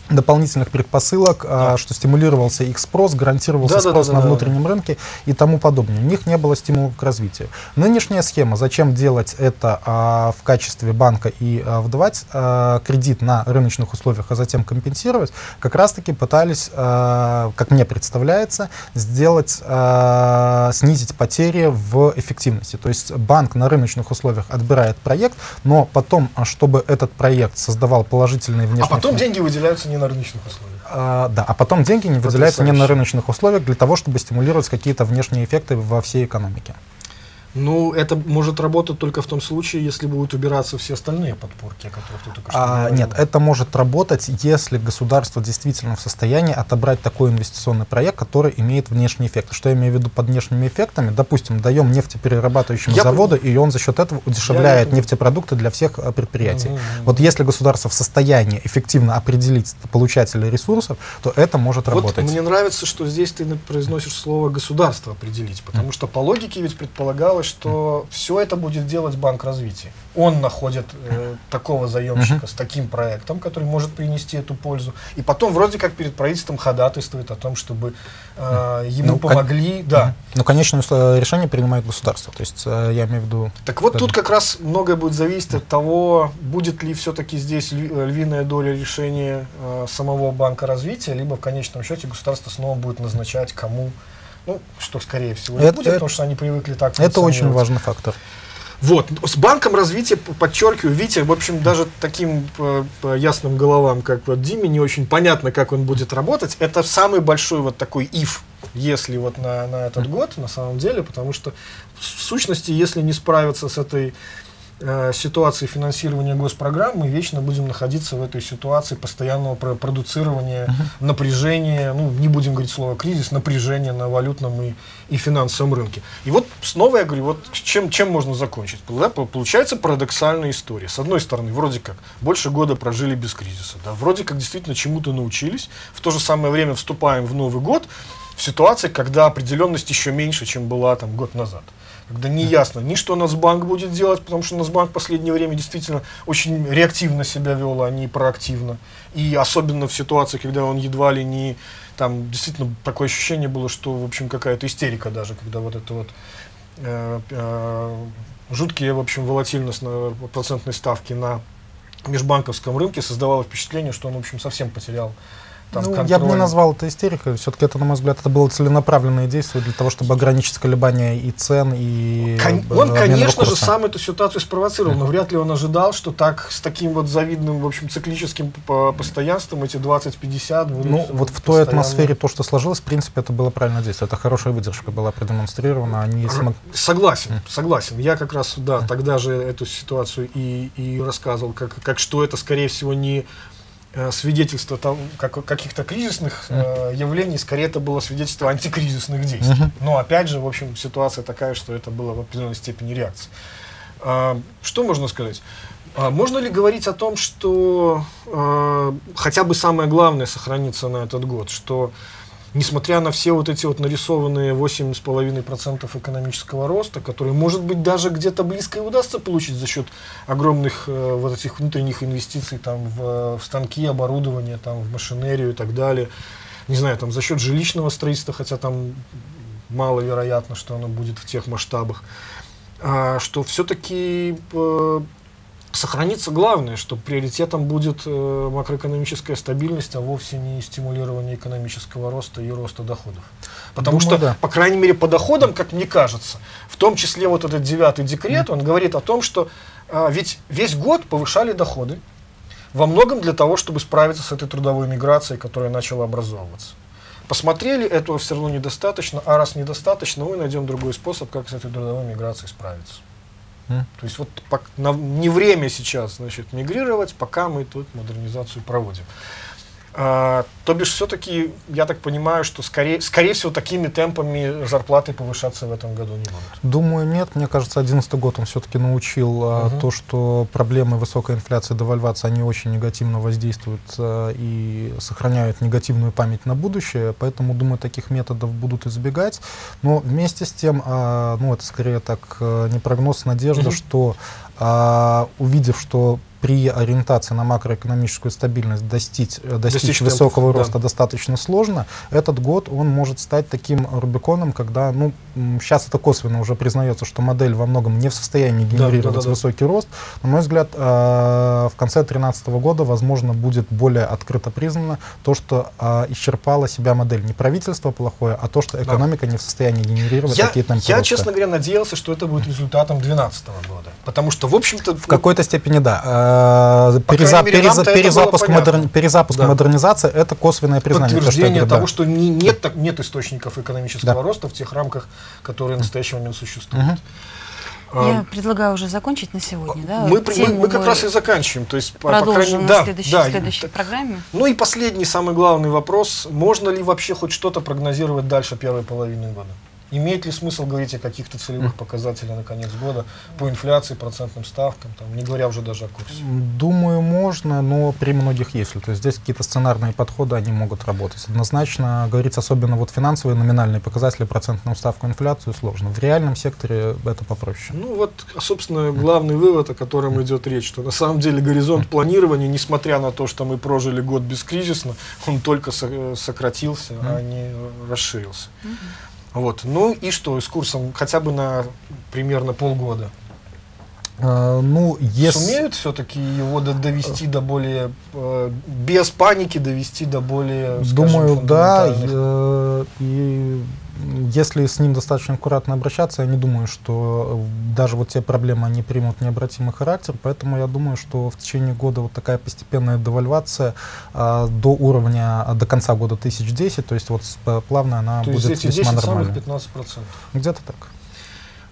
дополнительных предпосылок, а, да. что стимулировался их спрос, гарантировался да, спрос да, да, на да, внутреннем да. рынке и тому подобное. У них не было стимулов к развитию. Нынешняя схема, зачем делать это а, в качестве банка и а, вдавать а, кредит на рыночных условиях, а затем компенсировать, как раз-таки пытались, а, как мне представляется, сделать, а, снизить потери в эффективности. То есть банк на рыночных условиях отбирает проект, но потом, чтобы этот проект создавал положительные внешние... А потом деньги выделяются не на рыночных условиях. А, да, а потом деньги не выделяются не на рыночных условиях для того, чтобы стимулировать какие-то внешние эффекты во всей экономике. Ну, это может работать только в том случае, если будут убираться все остальные подпорки, о которых ты только что а, говорил. Нет, это может работать, если государство действительно в состоянии отобрать такой инвестиционный проект, который имеет внешний эффект. Что я имею в виду под внешними эффектами? Допустим, даем нефтеперерабатывающему я заводу, и он за счет этого удешевляет я нефтепродукты для всех э, предприятий. Угу. Вот если государство в состоянии эффективно определить получателей ресурсов, то это может вот работать. Мне нравится, что здесь ты произносишь слово «государство определить», потому mm. что по логике ведь предполагалось, что все это будет делать Банк развития. Он находит э, такого заемщика uh-huh. с таким проектом, который может принести эту пользу. И потом вроде как перед правительством ходатайствует о том, чтобы э, ему ну, помогли. Кон- да. Ну, конечно, решение принимает государство. То есть э, я имею в виду... Так вот тут как раз многое будет зависеть от того, будет ли все-таки здесь львиная доля решения э, самого Банка развития, либо в конечном счете государство снова будет назначать кому ну, что, скорее всего, не это, будет, это, потому что они привыкли так Это очень важный фактор. Вот. С банком развития, подчеркиваю, Витя, в общем, даже таким по, по ясным головам, как вот Диме, не очень понятно, как он будет работать. Это самый большой вот такой ив, если вот на, на этот год, на самом деле, потому что в сущности, если не справиться с этой э, ситуации финансирования госпрограмм, мы вечно будем находиться в этой ситуации постоянного продуцирования, uh-huh. напряжения, ну, не будем говорить слово кризис, напряжения на валютном и, и финансовом рынке. И вот снова я говорю, вот чем, чем можно закончить? Да, получается парадоксальная история. С одной стороны, вроде как, больше года прожили без кризиса, да, вроде как действительно чему-то научились, в то же самое время вступаем в Новый год, в ситуации, когда определенность еще меньше, чем была там год назад когда не ясно ни что Нацбанк будет делать, потому что Нацбанк в последнее время действительно очень реактивно себя вел, а не проактивно. И особенно в ситуации, когда он едва ли не там действительно такое ощущение было, что в общем какая-то истерика даже, когда вот это вот э, э, жуткие в общем волатильность на процентной ставки на межбанковском рынке создавало впечатление, что он в общем совсем потерял там, ну, я бы не назвал это истерикой. Все-таки это, на мой взгляд, это было целенаправленное действие для того, чтобы ограничить колебания и цен, и Кон- Он, конечно же, сам эту ситуацию спровоцировал, но вряд ли он ожидал, что так, с таким вот завидным, в общем, циклическим постоянством эти 20-50 будут Ну, вот в той атмосфере то, что сложилось, в принципе, это было правильное действие. Это хорошая выдержка была продемонстрирована. Они смог... Согласен, согласен. Я как раз, да, тогда же эту ситуацию и, и рассказывал, как, как что это, скорее всего, не э, свидетельство там, как, каких-то кризисных э, явлений, скорее это было свидетельство антикризисных действий. Мгм. Но опять же, в общем, ситуация такая, что это было в определенной степени реакция. А, что можно сказать? А, можно ли говорить о том, что а, хотя бы самое главное сохранится на этот год, что несмотря на все вот эти вот нарисованные 8,5% экономического роста, которые, может быть, даже где-то близко и удастся получить за счет огромных э, вот этих внутренних инвестиций там, в, в станки, оборудование, там, в машинерию и так далее, не знаю, там, за счет жилищного строительства, хотя там маловероятно, что оно будет в тех масштабах, а, что все-таки сохранится главное, что приоритетом будет э, макроэкономическая стабильность, а вовсе не стимулирование экономического роста и роста доходов. Потому Думаю, что, да. по крайней мере, по доходам, как мне кажется, в том числе вот этот девятый декрет, он говорит о том, что а, ведь весь год повышали доходы, во многом для того, чтобы справиться с этой трудовой миграцией, которая начала образовываться. Посмотрели, этого все равно недостаточно, а раз недостаточно, мы найдем другой способ, как с этой трудовой миграцией справиться. То есть вот на- не время сейчас значит, мигрировать, пока мы тут модернизацию проводим. А, то бишь все-таки, я так понимаю, что скорее, скорее всего такими темпами зарплаты повышаться в этом году не будут. Думаю, нет. Мне кажется, 2011 год он все-таки научил Мгм. то, что проблемы высокой инфляции, девальвации, они очень негативно воздействуют а, и сохраняют негативную память на будущее. Поэтому, думаю, таких методов будут избегать. Но вместе с тем, ну, это скорее так а, не прогноз, надежда, Мгм. что увидев, что при ориентации на макроэкономическую стабильность достичь, э, достичь, Достичь высокого темпов, да. роста достаточно сложно, этот год он может стать таким Рубиконом, когда, ну, сейчас это косвенно уже признается, что модель во многом не в состоянии Да, генерировать да, да, да. высокий рост. На мой взгляд, э, в конце 2013 года, возможно, будет более открыто признано то, что э, исчерпала себя модель. Не правительство плохое, а то, что экономика не в состоянии генерировать Я, такие темпы я, роста. честно говоря, надеялся, что это будет результатом 2012 года. Потому что, в общем-то, В какой-то степени да. Э, переза- мере, переза- перезапуск, модерни- перезапуск Да. модернизация это косвенное признание. то, что подтверждение говорю, да. того, что не- нет, так- нет источников экономического Да. роста в тех рамках, которые в настоящий момент существуют. А, Я предлагаю уже закончить на сегодня. Да? мы, мы- мы как раз и заканчиваем. То есть, по- по продолжим крайней- на да, следующей, да, следующей программе. Ну и последний, самый главный вопрос. Можно ли вообще хоть что-то прогнозировать дальше первой половины года? Имеет ли смысл говорить о каких-то целевых показателях на конец года по инфляции, процентным ставкам, там, не говоря уже даже о курсе? Думаю, можно, но при многих если. То есть здесь какие-то сценарные подходы, они могут работать. Однозначно говорить, особенно вот финансовые номинальные показатели, процентную ставку, инфляцию сложно. В реальном секторе это попроще. Ну вот, собственно, главный вывод, о котором идет речь, что на самом деле горизонт планирования, несмотря на то, что мы прожили год бескризисно, он только э, сократился, а не э, расширился. Вот. Ну и что, с курсом хотя бы на примерно полгода? Э, ну, если... Сумеют все-таки его до- довести до более, э, без паники довести до более, скажем, Думаю, да. э, И если с ним достаточно аккуратно обращаться, я не думаю, что э, даже вот те проблемы, они примут необратимый характер. Поэтому я думаю, что в течение года вот такая постепенная девальвация а, до уровня, а, до конца года 1010, то есть вот плавно она То есть будет эти весьма 10 самых нормальной. 15%. Где-то так.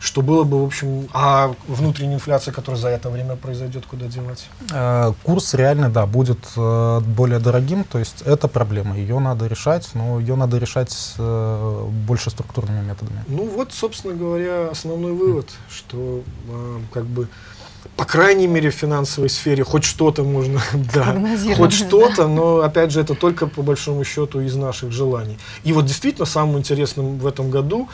Что было бы, в общем, а внутренняя инфляция, которая за это время произойдет, куда девать? Э, Курс реально, да, будет э, более дорогим, то есть это проблема, ее надо решать, но ее надо решать э, больше структурными методами. Ну вот, собственно говоря, основной вывод, что как бы по крайней мере в финансовой сфере хоть что-то можно, да, хоть да. что-то, но опять же это только по большому счету из наших желаний. И вот действительно самым интересным в этом году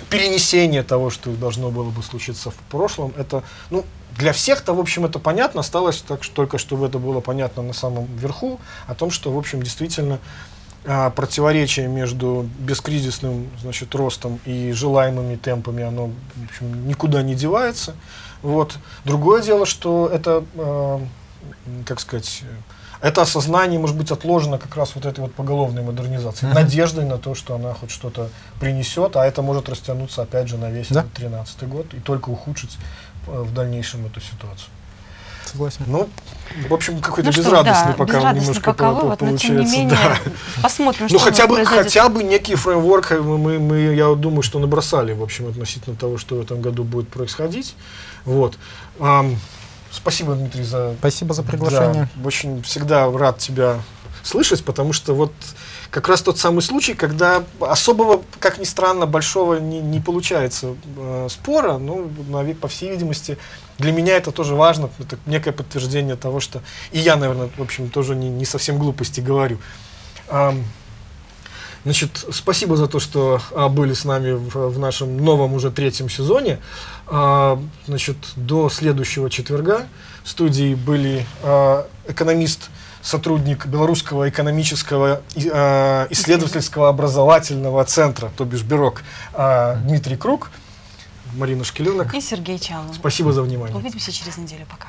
перенесение того, что должно было бы случиться в прошлом, это, ну, для всех-то, в общем, это понятно, осталось так, что только чтобы это было понятно на самом верху, о том, что, в общем, действительно а, противоречие между бескризисным значит, ростом и желаемыми темпами, оно в общем, никуда не девается. Вот. Другое дело, что это, э, как сказать, это осознание может быть отложено как раз вот этой вот поголовной модернизацией, Мгм. надеждой на то, что она хоть что-то принесет, а это может растянуться опять же на весь Да. 2013 год и только ухудшить э, в дальнейшем эту ситуацию. Согласен. Ну, в общем, какой-то Ну что, безрадостный да, пока безрадостный немножко пока по- по- вывод, но тем не получается. менее да. посмотрим, что Ну у нас хотя бы, произойдет. хотя бы некий фреймворк э, мы, мы, я думаю, что набросали, в общем, относительно того, что в этом году будет происходить. Вот. Спасибо, Дмитрий, за Спасибо за приглашение. Да, очень всегда рад тебя слышать, потому что вот как раз тот самый случай, когда особого, как ни странно, большого не, не получается э, спора, ну, нави- по всей видимости, для меня это тоже важно, это некое подтверждение того, что и я, наверное, в общем, тоже не, не совсем глупости говорю. Ам, Значит, спасибо за то, что а, были с нами в, в нашем новом уже третьем сезоне. А, значит, до следующего четверга в студии были а, экономист, сотрудник Белорусского экономического а, исследовательского образовательного центра, то бишь Бюрок, а, Дмитрий Круг, Марина Шкеленок. И Сергей Чалов. Спасибо за внимание. Увидимся через неделю. Пока.